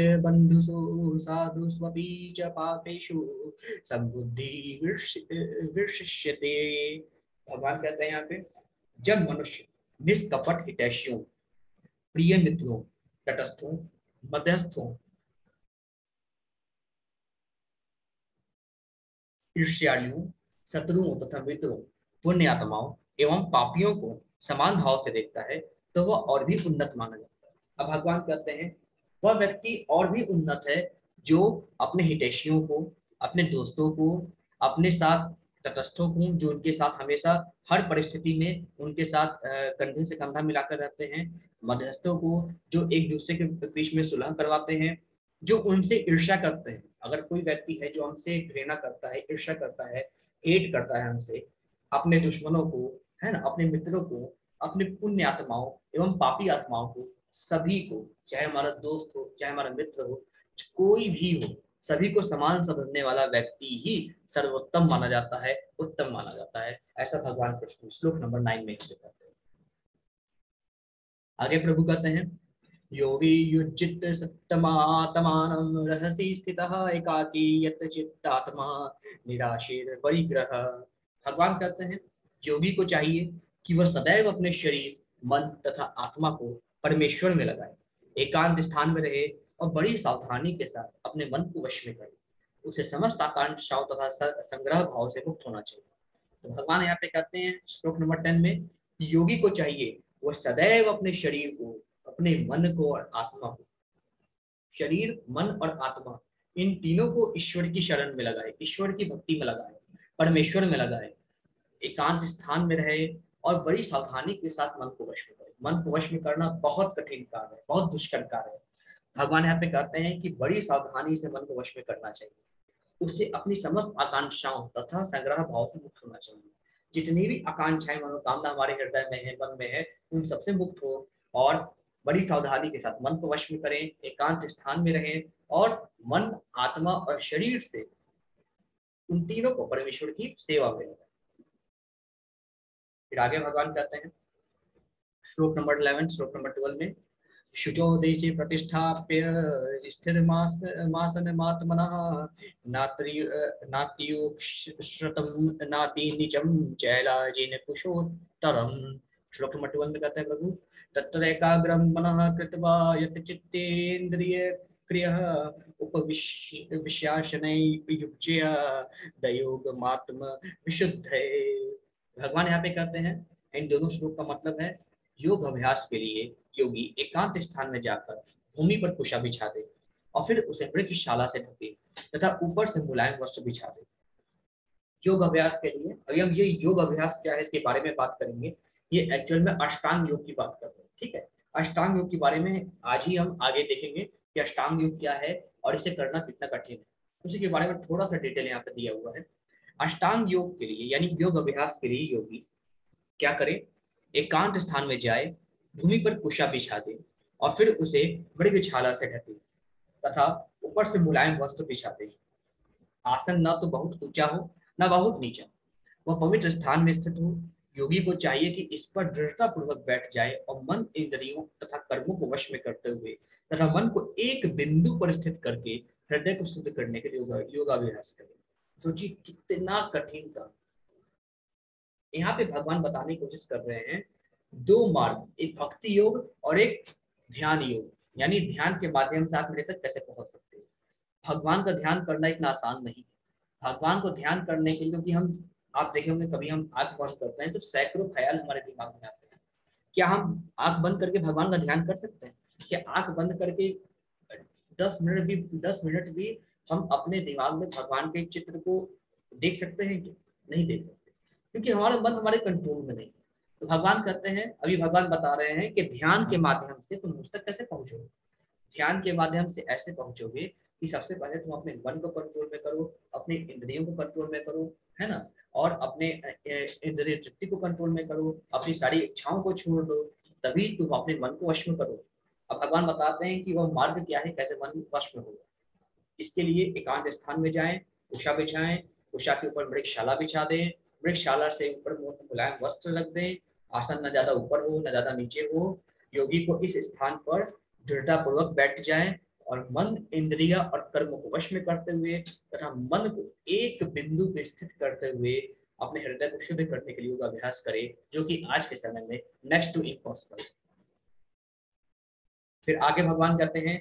साधु स्वपी च पापेषु संबुद्धि विशिष्यते भगवान कहते हैं यहाँ पे, जब मनुष्य निष्कपट हितैषियों, प्रिय मित्रों, तटस्थों, मध्यस्थों ईर्ष्यालियों शत्रुओं तथा मित्रों पुण्य आत्माओं एवं पापियों को समान भाव से देखता है तो वह और भी उन्नत माना जाता है। अब भगवान कहते हैं, वह व्यक्ति और भी उन्नत है जो अपने हितेशियों को, अपने दोस्तों को, अपने साथ तटस्थों को, जो उनके साथ हमेशा हर परिस्थिति में उनके साथ कंधे से कंधा मिलाकर रहते हैं, मध्यस्थों को, जो एक दूसरे के बीच में सुलह करवाते हैं, जो उनसे ईर्षा करते हैं। अगर कोई व्यक्ति है जो हमसे घृणा करता है ईर्षा करता है हेट करता है हमसे, अपने दुश्मनों को, है ना, अपने मित्रों को अपने पुण्य आत्माओं एवं पापी आत्माओं को, सभी को, चाहे हमारा दोस्त हो, चाहे हमारा मित्र हो, कोई भी हो, सभी को समान समझने वाला व्यक्ति ही सर्वोत्तम माना जाता है, उत्तम माना जाता है। ऐसा भगवान कृष्ण श्लोक नंबर नाइन में कहते हैं। आगे प्रभु कहते हैं, योगी युजित सत्तमात्मान रहसी स्थित एकाकी यत निराशीर परिग्रह। भगवान कहते हैं, योगी को चाहिए कि वह सदैव अपने शरीर, मन तथा आत्मा को परमेश्वर में लगाए, एकांत स्थान में रहे और बड़ी सावधानी के साथ अपने मन को वश में करे। उसे समस्त आकांक्षाओं तथा संग्रह भाव से मुक्त होना चाहिए। तो भगवान यहाँ पे कहते हैं, श्लोक नंबर टेन में योगी को चाहिए, वह सदैव अपने शरीर को, अपने मन को और आत्मा को, शरीर, मन और आत्मा, इन तीनों को ईश्वर की शरण में लगाए, ईश्वर की भक्ति में लगाए, परमेश्वर में लगाए, एकांत स्थान में रहे और बड़ी सावधानी के साथ मन को वश में करें। मन को वश में करना बहुत कठिन कार्य है, बहुत दुष्कर कार्य है। भगवान यहाँ पे कहते हैं कि बड़ी सावधानी से मन को वश में करना चाहिए। उससे अपनी समस्त आकांक्षाओं तथा संग्रह भाव से मुक्त होना चाहिए। जितनी भी आकांक्षाएँ, मनोकामना हमारे हृदय में है, मन में है, उन सबसे मुक्त हो और बड़ी सावधानी के साथ मन को वश में करें, एकांत स्थान में रहें और मन, आत्मा और शरीर से उन तीनों को परमेश्वर की सेवा में लगाए फिर आगे भगवान कहते हैं। श्लोक नंबर इलेवन, श्लोक नंबर ट्वेल्व में, शुचो स्थिर मास, मासन मात्मनः निचम कुशोत्तरम। श्लोक नंबर ट्वेल्व में कहते हैं प्रभु, तत्र एकाग्रम मनः कृत्वा यत चित्तेन्द्रिय भगवान यहाँ पे कहते हैं, इन दोनों श्लोक का मतलब है, योग अभ्यास के लिए योगी एकांत स्थान में जाकर भूमि पर कुशा बिछा दे और फिर उसे मृगशाला से ढके तथा ऊपर से मुलायम वस्त्र बिछा दे योग अभ्यास के लिए, अभी हम ये योग अभ्यास क्या है इसके बारे में बात करेंगे। ये एक्चुअल में अष्टांग योग की बात कर रहे हैं, ठीक है? अष्टांग योग के बारे में आज ही हम आगे देखेंगे कि अष्टांग योग क्या है और इसे करना कितना कठिन है। उसी के बारे में थोड़ा सा डिटेल यहाँ पे दिया हुआ है। अष्टांग योग के लिए, यानी योग अभ्यास के लिए योगी क्या करे? एकांत एक स्थान में जाए, भूमि पर कुशा बिछा दे और फिर उसे मृग छाला से ढके तथा ऊपर से मुलायम वस्त्र बिछा दे आसन न तो बहुत ऊँचा हो, न बहुत नीचा। वह पवित्र स्थान में स्थित हो। योगी को चाहिए कि इस पर दृढ़ता पूर्वक बैठ जाए और मन इंद्रियों तथा कर्मों को वश में करते हुए तथा मन को एक बिंदु पर स्थित करके हृदय को शुद्ध करने के लिए योगाभ्यास करे। सोचिए कितना कठिन था। यहाँ पे भगवान बताने की कोशिश कर रहे हैं, दो मार्ग, एक भक्ति योग और एक ध्यान योग। यानी ध्यान के माध्यम से आप मेरे तक कैसे पहुँच सकते हैं? भगवान का ध्यान करना इतना आसान नहीं है। भगवान को ध्यान करने के लिए, क्योंकि हम, आप देखे होंगे, कभी हम आँख बंद करते हैं तो सैकड़ों ख्याल हमारे दिमाग में आते हैं। क्या हम आँख बंद करके भगवान का ध्यान कर सकते हैं? क्या आँख बंद करके दस मिनट भी, दस मिनट भी हम अपने दिमाग में भगवान के चित्र को देख सकते हैं नहीं देख सकते। क्योंकि हमारा मन हमारे कंट्रोल में नहीं तो भगवान कहते हैं, अभी भगवान बता रहे हैं कि ध्यान के माध्यम से तुम मुझ तक कैसे पहुंचोगे? ध्यान के माध्यम से ऐसे पहुंचोगे कि सबसे पहले तुम अपने मन को कंट्रोल में करो, अपने इंद्रियों को कंट्रोल में करो, है ना? और अपने इंद्रिय तृप्ति को कंट्रोल में करो, अपनी सारी इच्छाओं को छोड़ दो, तभी तुम अपने मन को वश में करो अब भगवान बताते हैं कि वह मार्ग क्या है, कैसे मन वश में होगा। इसके लिए एकांत स्थान में जाएँ, उषा बिछाएँ, उषा के ऊपर वृक्षशाला बिछा दें वृक्षशाला से ऊपर मुलायम वस्त्र रख दें, आसन न ज़्यादा ऊपर हो, न ज़्यादा नीचे हो, योगी को इस स्थान पर दृढ़ता पूर्वक बैठ जाए और मन, इंद्रिया और कर्म को वश में करते हुए तथा मन को एक बिंदु पे स्थित करते हुए अपने हृदय को शुद्ध करने के लिए योगा अभ्यास करे, जो कि आज के समय में नेक्स्ट टू इम्पॉसिबल फिर आगे भगवान कहते हैं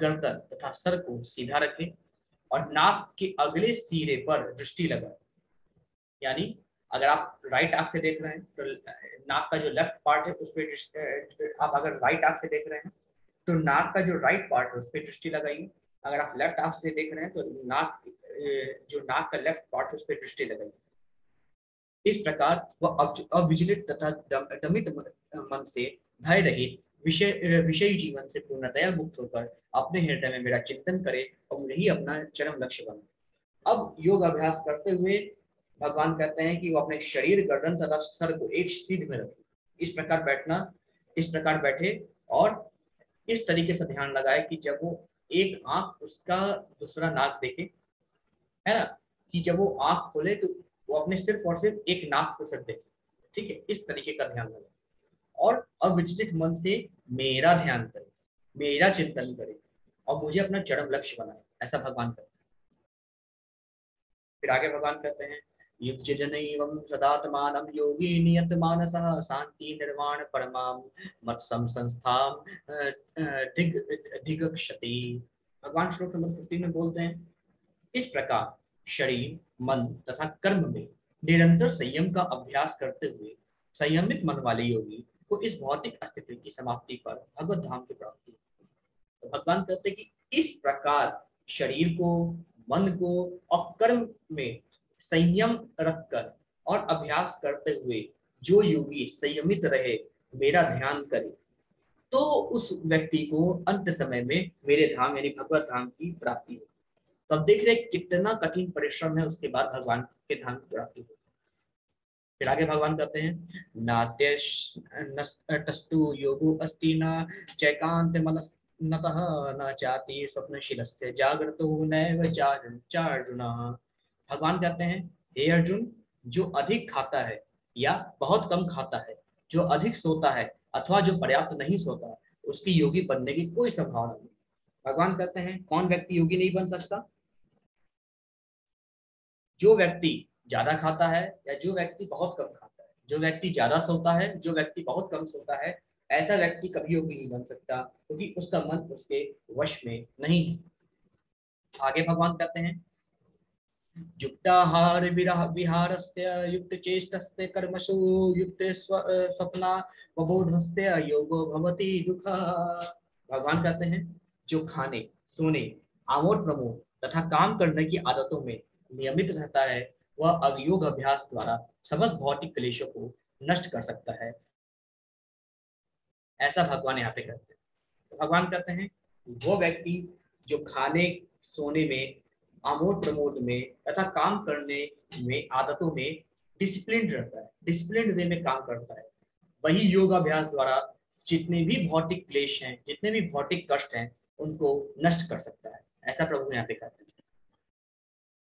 गर्दन तथा सर को सीधा रखे और नाक के अगले सिरे पर दृष्टि लगाए। यानी अगर आप राइट आँख से देख रहे हैं तो नाक का जो लेफ़्ट पार्ट है, उस पर आप अगर राइट आँख से देख रहे हैं तो नाक का जो राइट पार्ट है, उस पर दृष्टि लगाइए। अगर आप लेफ़्ट आँख से देख रहे हैं तो नाक जो नाक का लेफ़्ट पार्ट है, उस पर दृष्टि लगाइए। इस प्रकार वह अविचलित तथा दमित मन से भय रहित विषय विषय जीवन से पूर्णतया मुक्त होकर अपने हृदय में मेरा चिंतन करे और मुझे ही अपना चरम लक्ष्य बने अब योग अभ्यास करते हुए भगवान कहते हैं कि वो अपने शरीर गर्दन तथा सर को एक सीध में रखे। इस प्रकार बैठना, इस प्रकार बैठे और इस तरीके से ध्यान लगाए कि जब वो एक आँख उसका दूसरा नाक देखे, है ना? कि जब वो आँख खोले तो वो अपने सिर्फ़ और सिर्फ़ एक नाक को सिर्फ़ देखे। ठीक है? इस तरीके का ध्यान लगाए। और अविचलित मन से मेरा ध्यान करे, मेरा चिंतन करे और मुझे अपना चरम लक्ष्य बनाए, ऐसा भगवान करते हैं। फिर आगे भगवान कहते हैं युक्त सदात्मानं योगी नियत मानसः शांति निर्वाण दिग भगवान श्लोक नंबर फिफ्टीन में बोलते हैं, इस प्रकार शरीर, मन तथा कर्म में निरंतर संयम का अभ्यास करते हुए संयमित मन वाले योगी को इस भौतिक अस्तित्व की समाप्ति पर भगवत धाम की प्राप्ति। तो भगवान कहते हैं कि इस प्रकार शरीर को, मन को और कर्म में संयम रखकर और अभ्यास करते हुए जो योगी संयमित रहे, मेरा ध्यान करे। तो उस व्यक्ति को अंत समय में मेरे धाम यानी भगवत धाम की प्राप्ति हो तो अब देख रहे कितना कठिन परिश्रम है, उसके बाद भगवान के धाम की प्राप्ति हो फिर आगे भगवान कहते हैं नाट्य योगो अस्ति न चैकांत मनस न से जागृत नैव चार्जुन भगवान कहते हैं, हे अर्जुन, जो अधिक खाता है या बहुत कम खाता है, जो अधिक सोता है अथवा जो पर्याप्त नहीं सोता उसकी योगी बनने की कोई संभावना नहीं। भगवान कहते हैं, कौन व्यक्ति योगी नहीं बन सकता? जो व्यक्ति ज़्यादा खाता है या जो व्यक्ति बहुत कम खाता है? जो व्यक्ति ज़्यादा सोता है, जो व्यक्ति बहुत कम सोता है, ऐसा व्यक्ति कभी योगी नहीं बन सकता, क्योंकि तो उसका मन उसके वश में नहीं है। आगे भगवान कहते हैं, युक्ताहार विहार से युक्त चेष्ट कर्मसु युक्त योगो भवती दुख। भगवान कहते हैं, जो खाने, सोने, आमोद प्रमोद तथा काम करने की आदतों में नियमित रहता है वह अयोग अभ्यास द्वारा समस्त भौतिक क्लेशों को नष्ट कर सकता है। ऐसा भगवान यहाँ पे कहते हैं। तो भगवान कहते हैं, वो व्यक्ति जो खाने, सोने में, आमोद प्रमोद में तथा काम करने में, आदतों में डिसिप्लिन रहता है। डिसिप्लिन वे में काम करता है। वही योगाभ्यास द्वारा जितने भी भौतिक क्लेश हैं, जितने भी भौतिक कष्ट हैं, उनको नष्ट कर सकता है। ऐसा प्रभु यहाँ पे कहते हैं।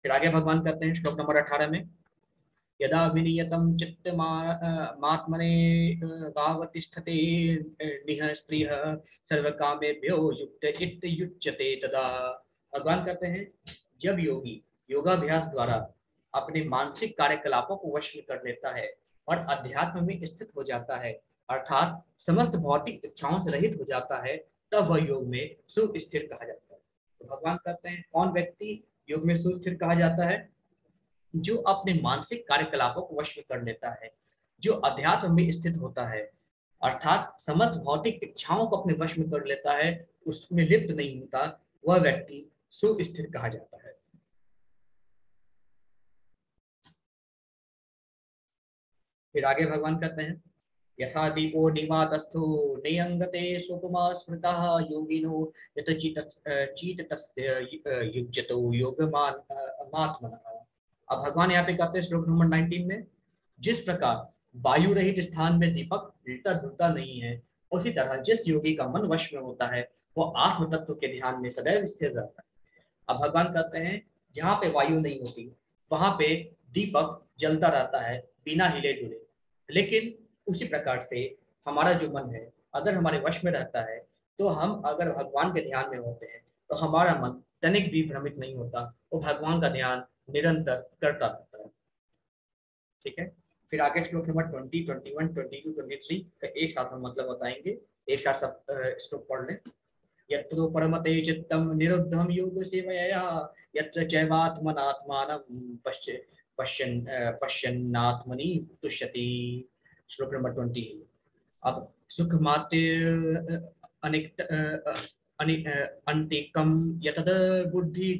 फिर आगे भगवान कहते हैं, श्लोक नंबर अठारह में। यदा विनियतं चित्तमात्मने भावतिष्ठते निह स्त्रिय सर्वकामेभ्यो युक्त चित्त युच्यते तदा। भगवान कहते हैं, जब योगी योगाभ्यास द्वारा अपने मानसिक कार्यकलापों को वश में कर लेता है और अध्यात्म में स्थित हो जाता है, अर्थात समस्त भौतिक इच्छाओं से रहित हो जाता है, तब वह योग में सुस्थिर कहा जाता है। तो भगवान कहते हैं, कौन व्यक्ति योग में सुस्थिर कहा जाता है, जो अपने मानसिक कार्यकलापों को वश में कर लेता है, जो अध्यात्म में स्थित होता है, अर्थात समस्त भौतिक इच्छाओं को अपने वश में कर लेता है, उसमें लिप्त नहीं होता, वह व्यक्ति सुस्थिर कहा जाता है। फिर आगे भगवान कहते हैं यथा दीपो निवातस्थो नियंगते सोपमा स्मृता योगिनो यत चीत चीतस्य युज्यतो योगमान मात्मनः। अब भगवान यहाँ पे कहते हैं? श्लोक नंबर 19 में, जिस प्रकार वायु रहित स्थान में दीपक हिलता धुलता नहीं है, उसी तरह जिस योगी का मन वश में होता है, वो आत्म तत्व के ध्यान में सदैव स्थिर रहता है। अब भगवान कहते हैं, जहाँ पे वायु नहीं होती, वहाँ पे दीपक जलता रहता है, बिना हिले डुले। लेकिन उसी प्रकार से हमारा जो मन है, अगर हमारे वश में रहता है तो हम अगर भगवान के ध्यान में होते हैं तो हमारा मन तनिक भी भ्रमित नहीं होता, वो भगवान का ध्यान निरंतर करता रहता है। ठीक है? फिर आगे श्लोक number twenty twenty one twenty two twenty three का एक साथ हम मतलब बताएँगे। एक साथ सब श्लोक पढ़ लें। यत्रो परमते चित्तम निरुद्धम योग सेवया, यत्र चैवात्मनात्मानं पश्य, पश्यन् पश्यन्नात्मनि तुष्यति। श्लोक नंबर ट्वेंटी अब सुख मात्र अनिक अन्तिकं यतद बुद्धि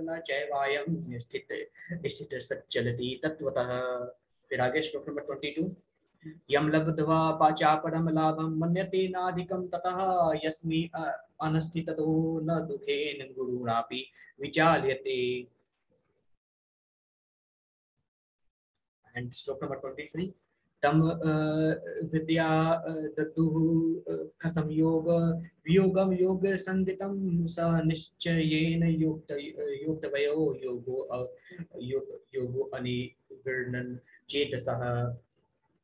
न चैवायं स्थित स्थित सच्चलति तत्वतः फिर आगे श्लोक नंबर ट्वेंटी टू। यम लब्ध्वा पाचा परम मन्यते ततः, यस्मि अनस्थिततो न गुरुणापि विचाल्यते। And stroke number 23 तम विद्या दद्दुः खसम योग वियोगम योग संदितम स निश्चयेन युक्त युक्तवयो योगो योगो अनिवर्णन चेतसः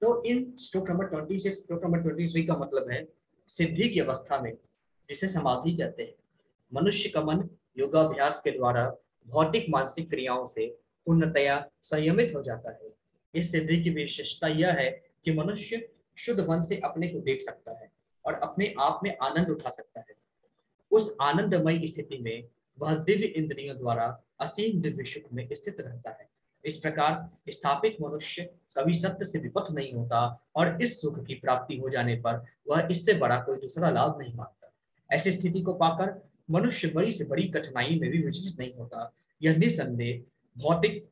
तो इन श्लोक नंबर 26 श्लोक नंबर 23 का मतलब है सिद्धि की अवस्था में जिसे समाधि कहते हैं मनुष्य का मन योगाभ्यास के द्वारा भौतिक मानसिक क्रियाओं से पूर्णतया संयमित हो जाता है इस सिद्धि की विशेषता यह है कि मनुष्य शुद्ध मन से अपने को देख सकता है और अपने आप में आनंद उठा सकता है। उस आनंदमय स्थिति में वह दिव्य इंद्रियों द्वारा असीम दिव्य सुख में स्थित रहता है। इस प्रकार स्थापित मनुष्य कभी सत्य से विपथ नहीं होता और इस सुख की प्राप्ति हो जाने पर वह इससे बड़ा कोई दूसरा लाभ नहीं मानता। ऐसी स्थिति को पाकर मनुष्य बड़ी से बड़ी कठिनाई में भी विचलित नहीं होता। यह निसंदेह, भौतिक,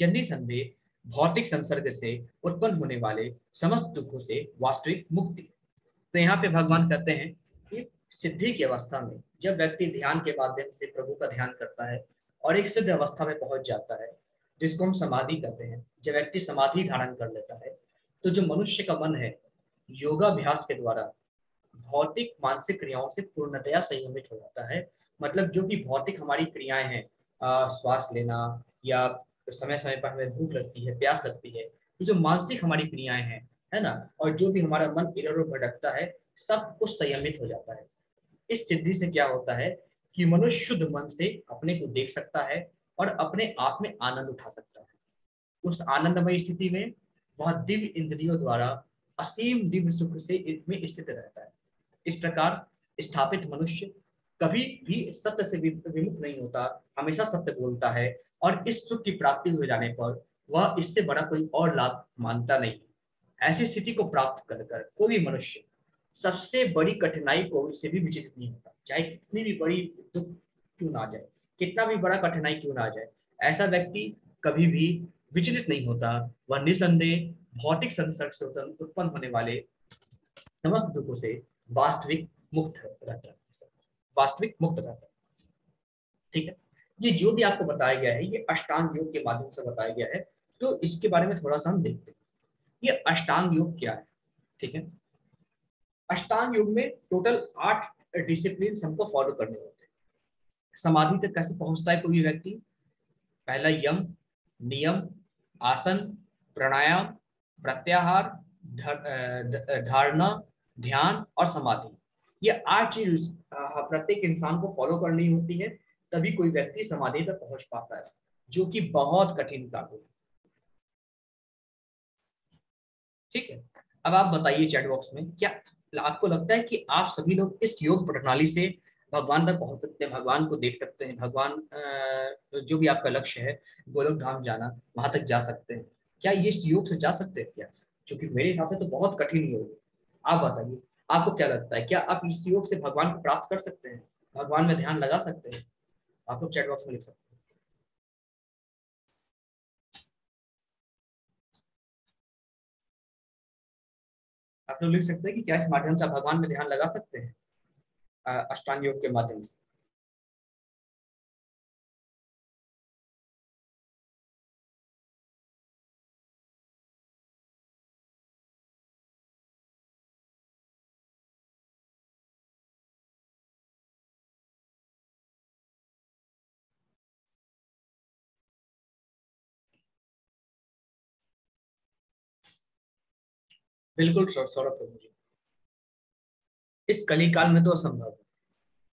यह निसंदेह भौतिक संसर्ग से उत्पन्न होने वाले समस्त दुखों से वास्तविक मुक्ति। तो यहाँ पे भगवान कहते हैं कि सिद्धि की अवस्था में जब व्यक्ति ध्यान के माध्यम से प्रभु का ध्यान करता है और एक सिद्ध अवस्था में पहुँच जाता है, जिसको हम समाधि कहते हैं, जब व्यक्ति समाधि धारण कर लेता है तो जो मनुष्य का मन है, योगाभ्यास के द्वारा भौतिक मानसिक क्रियाओं से पूर्णतया संयमित हो जाता है। मतलब जो भी भौतिक हमारी क्रियाएँ हैं श्वास लेना या तो समय समय पर हमें भूख लगती है, प्यास लगती है। ये जो मानसिक हमारी क्रियाएँ हैं, है ना? और जो भी हमारा मन इधर उधर भटकता है, सब कुछ संयमित हो जाता है। इस सिद्धि से क्या होता है कि मनुष्य शुद्ध मन से अपने को देख सकता है और अपने आप में आनंद उठा सकता है। उस आनंदमय स्थिति में वह दिव्य इंद्रियों द्वारा असीम दिव्य सुख से इसमें स्थित रहता है। इस प्रकार स्थापित मनुष्य कभी भी सत्य से विमुक्त नहीं होता, हमेशा सत्य बोलता है और इस सुख की प्राप्ति हो जाने पर वह इससे बड़ा कोई और लाभ मानता नहीं। ऐसी स्थिति को प्राप्त कर कर कोई भी मनुष्य सबसे बड़ी कठिनाई को इससे भी विचलित नहीं होता। चाहे कितनी भी बड़ी दुख क्यों ना जाए, कितना भी बड़ा कठिनाई क्यों ना जाए, ऐसा व्यक्ति कभी भी विचलित नहीं होता। वह निसंदेह, भौतिक संसर्ग से उत्पन्न होने वाले समस्त दुखों से वास्तविक मुक्त रहता है। वास्तविक मुक्त रहता है। ठीक है? ये जो भी आपको बताया गया है, ये अष्टांग योग के माध्यम से बताया गया है तो इसके बारे में थोड़ा सा हम देखते हैं। ये अष्टांग योग क्या है? ठीक है? अष्टांग योग में टोटल आठ डिसिप्लिन हमको फॉलो करने होते हैं। समाधि तक कैसे पहुँचता है कोई व्यक्ति? पहला यम, नियम, आसन, प्राणायाम, प्रत्याहार धारणा, ध्यान और समाधि। ये आठ चीज़ प्रत्येक इंसान को फॉलो करनी होती है, तभी कोई व्यक्ति समाधि तक पहुँच पाता है, जो कि बहुत कठिन कार्य है। ठीक है? अब आप बताइए चैट बॉक्स में, क्या आपको लगता है कि आप सभी लोग इस योग प्रणाली से भगवान तक पहुँच सकते हैं, भगवान को देख सकते हैं, भगवान जो भी आपका लक्ष्य है गोलक धाम जाना, वहाँ तक जा सकते हैं। क्या ये योग से जा सकते हैं क्या? क्योंकि मेरे हिसाब से तो बहुत कठिन योग है। आप बताइए। आपको क्या लगता है? क्या आप इस योग से भगवान को प्राप्त कर सकते हैं? भगवान में ध्यान लगा सकते हैं? आप लोग चैट बॉक्स में लिख सकते हैं। आप लोग लिख सकते हैं कि क्या इस माध्यम से आप भगवान में ध्यान लगा सकते हैं? अष्टांग योग के माध्यम से। बिल्कुल सौरभ प्रभु जी। इस कली काल में तो असंभव है,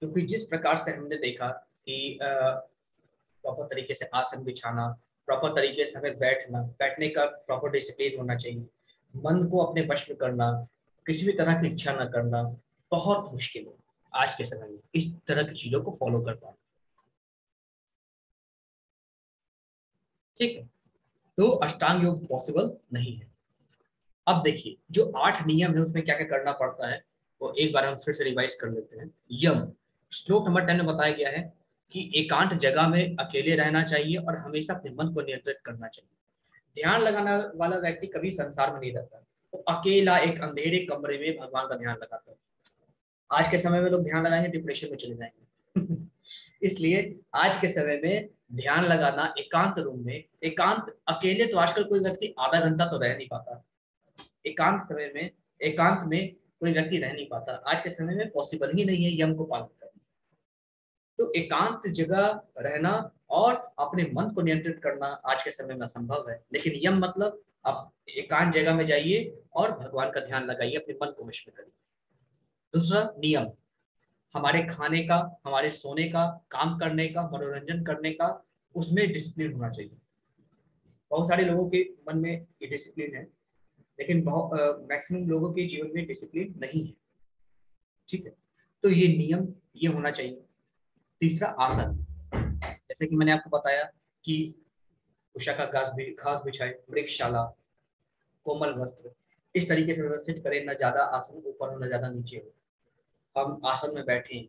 क्योंकि जिस प्रकार से हमने देखा कि प्रॉपर तरीके से आसन बिछाना प्रॉपर तरीके से हमें बैठना, बैठने का प्रॉपर डिसिप्लिन होना चाहिए, मन को अपने वश में करना, किसी भी तरह की इच्छा न करना, बहुत मुश्किल है आज के समय में, इस तरह की चीज़ों को फॉलो कर पाना। ठीक है? तो अष्टांग योग पॉसिबल नहीं है। अब देखिए, जो आठ नियम है, उसमें क्या क्या करना पड़ता है, वो एक बार हम फिर से रिवाइज कर लेते हैं। यम, श्लोक नंबर टेन में बताया गया है कि एकांत जगह में अकेले रहना चाहिए और हमेशा अपने मन को नियंत्रित करना चाहिए। ध्यान लगाने वाला व्यक्ति कभी संसार में नहीं रहता। तो अकेला एक अंधेरे कमरे में भगवान का ध्यान लगाता है। आज के समय में लोग ध्यान लगाएँगे डिप्रेशन में चले जाएँगे। इसलिए आज के समय में ध्यान लगाना एकांत रूम में, एकांत अकेले तो आजकल कोई व्यक्ति आधा घंटा तो रह नहीं पाता। एकांत समय में, एकांत में कोई व्यक्ति रह नहीं पाता। आज के समय में पॉसिबल ही नहीं है यम को पालन करना। तो एकांत जगह रहना और अपने मन को नियंत्रित करना आज के समय में असंभव है। लेकिन यम मतलब आप एकांत जगह में जाइए और भगवान का ध्यान लगाइए, अपने मन को विश्व करिए। दूसरा, नियम। हमारे खाने का, हमारे सोने का, काम करने का, मनोरंजन करने का, उसमें डिसिप्लिन होना चाहिए। बहुत सारे लोगों के मन में ये डिसिप्लिन है। लेकिन बहुत मैक्सिमम लोगों के जीवन में डिसिप्लिन नहीं है। ठीक है? तो ये नियम ये होना चाहिए। तीसरा, आसन। जैसे कि मैंने आपको बताया कि उषा का घास भी घास बिछाए, वृक्षशाला, कोमल वस्त्र, इस तरीके से व्यवस्थित करें, ना ज़्यादा आसन ऊपर हो, ना ज़्यादा नीचे हो। हम आसन में बैठे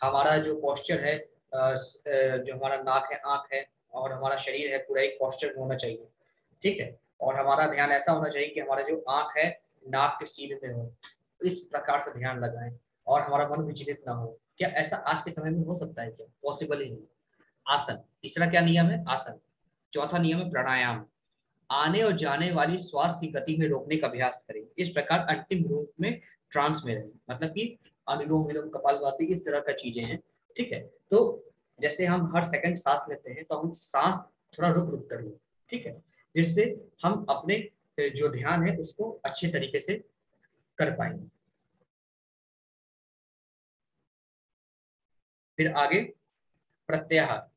हमारा जो पॉस्चर है जो हमारा नाक है, आँख है और हमारा शरीर है, पूरा एक पॉस्चर होना चाहिए। ठीक है? और हमारा ध्यान ऐसा होना चाहिए कि हमारा जो आँख है, नाक के सीधे में हो। इस प्रकार से ध्यान लगाएँ और हमारा मन विचलित ना हो। क्या ऐसा आज के समय में हो सकता है क्या? पॉसिबल ही नहीं। आसन, तीसरा क्या नियम है? आसन। चौथा नियम है प्राणायाम। आने और जाने वाली श्वास की गति में रोकने का अभ्यास करें। इस प्रकार अंतिम रूप में ट्रांस में रहें। मतलब कि अनुलोम विलोम कपालभाति इस तरह का चीज़ें हैं। ठीक है? तो जैसे हम हर सेकंड सांस लेते हैं तो हम सांस थोड़ा रुक रुक कर लें। ठीक है? जिससे हम अपने जो ध्यान है उसको अच्छे तरीके से कर पाएँगे। फिर आगे, प्रत्याहार।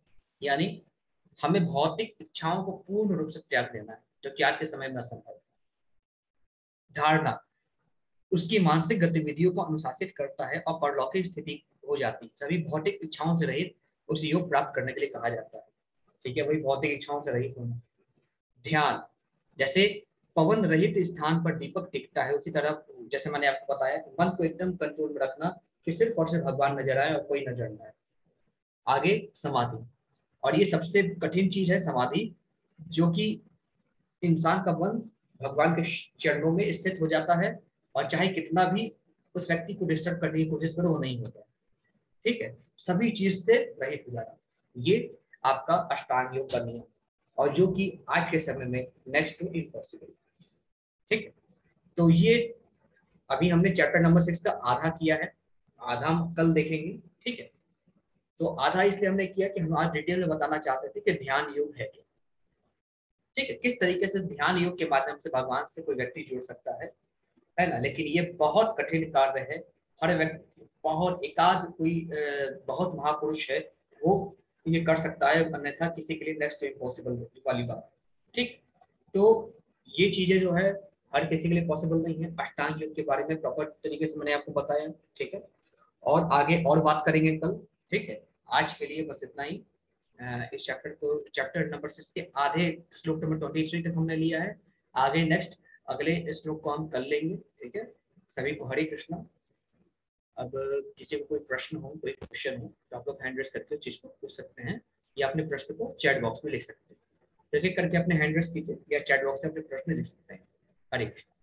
यानी हमें भौतिक इच्छाओं को पूर्ण रूप से त्याग देना है, जो कि आज के समय में असंभव है। धारणा। उसकी मानसिक गतिविधियों को अनुशासित करता है और परलौकिक स्थिति हो जाती है। सभी भौतिक इच्छाओं से रहित उस योग प्राप्त करने के लिए कहा जाता है। ठीक है वही भौतिक इच्छाओं से रहित होना। ध्यान। जैसे पवन रहित स्थान पर दीपक टिकता है, उसी तरह जैसे मैंने आपको बताया कि मन को एकदम कंट्रोल में रखना कि सिर्फ़ और सिर्फ़ भगवान नज़र आए और कोई नज़र न आए। आगे समाधि। और ये सबसे कठिन चीज़ है समाधि, जो कि इंसान का मन भगवान के चरणों में स्थित हो जाता है और चाहे कितना भी उस व्यक्ति को डिस्टर्ब करने की कोशिश करो, वो नहीं होता। ठीक है? सभी चीज़ से रहित हो जाना। ये आपका अष्टांग योग का नियम। और जो कि आज के समय में नेक्स्ट टू इम्पॉसिबल ठीक तो ये अभी हमने चैप्टर नंबर सिक्स का आधा किया है। आधा हम कल देखेंगे। ठीक है? तो आधा इसलिए हमने किया कि हम आज डिटेल में बताना चाहते थे कि ध्यान योग है क्या। ठीक है? किस तरीके से ध्यान योग के माध्यम से भगवान से कोई व्यक्ति जुड़ सकता है? है ना? लेकिन ये बहुत कठिन कार्य है। हर व्यक्ति, बहुत एकाध कोई बहुत महापुरुष है, वो ये कर सकता है, अन्यथा किसी के लिए नेक्स्ट इम्पॉसिबल वाली बात ठीक? तो ये चीज़ें जो है, हर किसी के लिए पॉसिबल नहीं है। अष्टांग योग के बारे में प्रॉपर तरीके से मैंने आपको बताया, ठीक है? और आगे और बात करेंगे कल, ठीक है? आज के लिए बस इतना ही। इस चैप्टर को चैप्टर नंबर सिक्स के आधे श्लोक नंबर ट्वेंटी थ्री तक हमने लिया है। आगे नेक्स्ट अगले श्लोक को हम कर लेंगे, ठीक है? सभी को हरे कृष्णा। अब किसी को कोई प्रश्न हो, कोई क्वेश्चन हो तो आप लोग हैंड रेस करके उस चीज़ को पूछ सकते हैं या अपने प्रश्न को चैट बॉक्स में लिख सकते हैं। तो एक करके अपने हैंड रेस कीजिए या चैट बॉक्स में अपने प्रश्न लिख सकते हैं। हरे कृष्ण।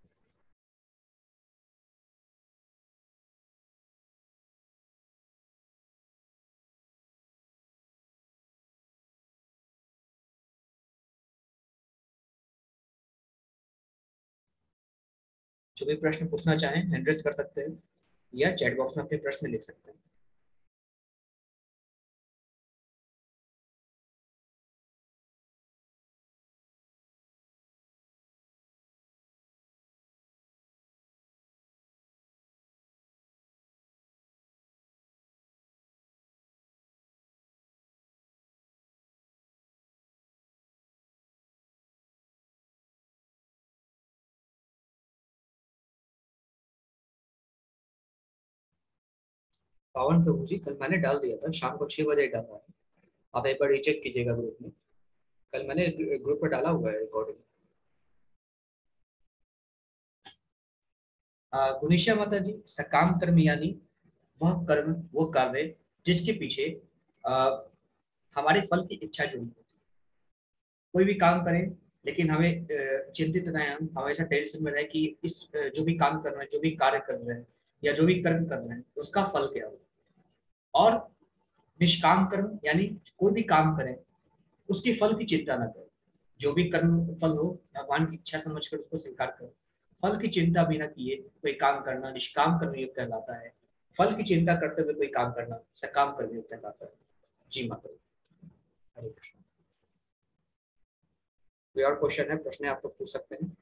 जो भी प्रश्न पूछना चाहें हैंड्रेस कर सकते हैं। या चैट बॉक्स में अपने प्रश्न लिख सकते हैं। पावन प्रभु जी कल मैंने डाल दिया था शाम को छह बजे डाला है। आप एक बार रिचेक कीजिएगा ग्रुप में। कल मैंने ग्रुप पर डाला हुआ है रिकॉर्डिंग गुनिशा माता जी सकाम कर्म यानी वह कर्म वो कार्य जिसके पीछे आ, हमारे फल की इच्छा जुड़ी होती कोई भी काम करें लेकिन हमें चिंतित रहें हम हमेशा टेंशन में रहे कि इस जो भी काम कर रहे हैं जो भी कार्य कर रहे हैं या जो भी कर्म कर रहे हैं उसका फल क्या हो? और निष्काम कर्म, यानी कोई भी काम करें, उसके फल की चिंता न करें। जो भी कर्म फल हो, भगवान की इच्छा समझकर उसको स्वीकार करें। फल की चिंता बिना किए कोई काम करना, निष्काम कर्मयोग कहलाता है। फल की चिंता करते हुए कोई काम करना, सकाम कर्मयोग कहलाता है। जी माता हरे कृष्ण। कोई और क्वेश्चन है? प्रश्न आप लोग पूछ सकते हैं।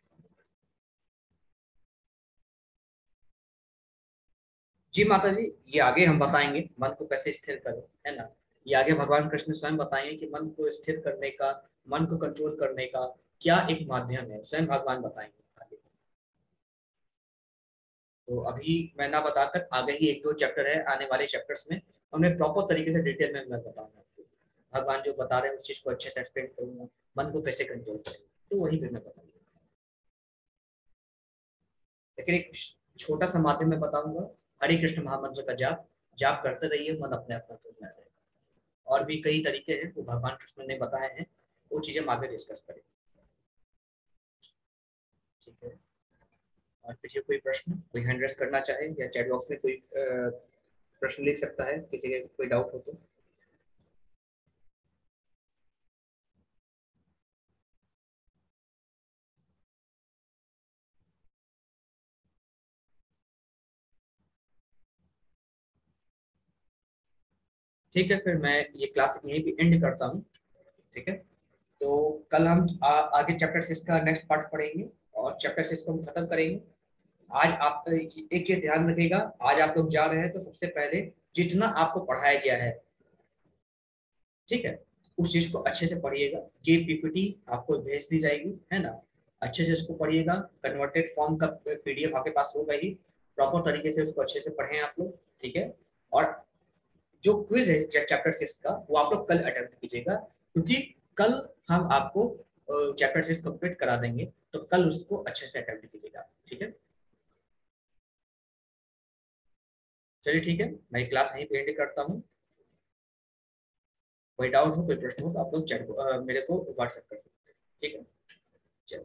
जी माता जी ये आगे हम बताएँगे मन को कैसे स्थिर करें, है ना? ये आगे भगवान कृष्ण स्वयं बताएँगे कि मन को स्थिर करने का, मन को कंट्रोल करने का क्या एक माध्यम है? स्वयं भगवान बताएँगे तो अभी मैं ना बताकर आगे ही एक दो चैप्टर है, आने वाले चैप्टर्स में उन्हें प्रॉपर तरीके से डिटेल में मैं बताऊँगा आपको। भगवान जो बता रहे हैं, उस चीज़ को अच्छे से एक्सप्लेन करूँगा, मन को कैसे कंट्रोल करेंगे तो वही भी मैं बताऊँगा। लेकिन एक छोटा सा माध्यम मैं बताऊँगा हरे कृष्ण महामंत्र का जाप जाप करते रहिए, मन अपने आप कंट्रोल में रहेगा और भी कई तरीके हैं, वो भगवान कृष्ण ने बताए हैं, वो चीज़ें हम आगे डिस्कस करें ठीक है? और पीछे कोई प्रश्न, कोई हैंड रेस करना चाहे, या चैट बॉक्स में कोई प्रश्न लिख सकता है, किसी के कोई डाउट हो तो। ठीक है फिर मैं ये क्लास यहीं पे एंड करता हूँ। ठीक है? तो कल हम आ, आगे चैप्टर सिक्स का नेक्स्ट पार्ट पढ़ेंगे और चैप्टर सिक्स को हम खत्म करेंगे। आज आप एक चीज़ ध्यान रखिएगा आज आप लोग जा रहे हैं तो सबसे पहले जितना आपको पढ़ाया गया है ठीक है उस चीज़ को अच्छे से पढ़िएगा। ये पीपीटी आपको भेज दी जाएगी है ना? अच्छे से उसको पढ़िएगा कन्वर्टेड फॉर्म का पीडीएफ आपके पास होगा ही। प्रॉपर तरीके से उसको अच्छे से पढ़ें आप लोग ठीक है? और जो क्विज है चैप्टर सिक्स का, वो आप लोग कल अटेम्प्ट कीजिएगा, क्योंकि कल हम आपको चैप्टर सिक्स कंप्लीट करा देंगे तो कल उसको अच्छे से अटेम्प्ट कीजिएगा ठीक है? चलिए ठीक है, मैं क्लास यहीं पे एंड करता हूँ। कोई डाउट हो, कोई प्रश्न हो तो आप लोग चैट मेरे को व्हाट्सएप कर सकते हैं, ठीक है? चलो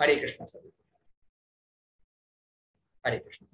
हरे कृष्णा सभी हरे कृष्ण।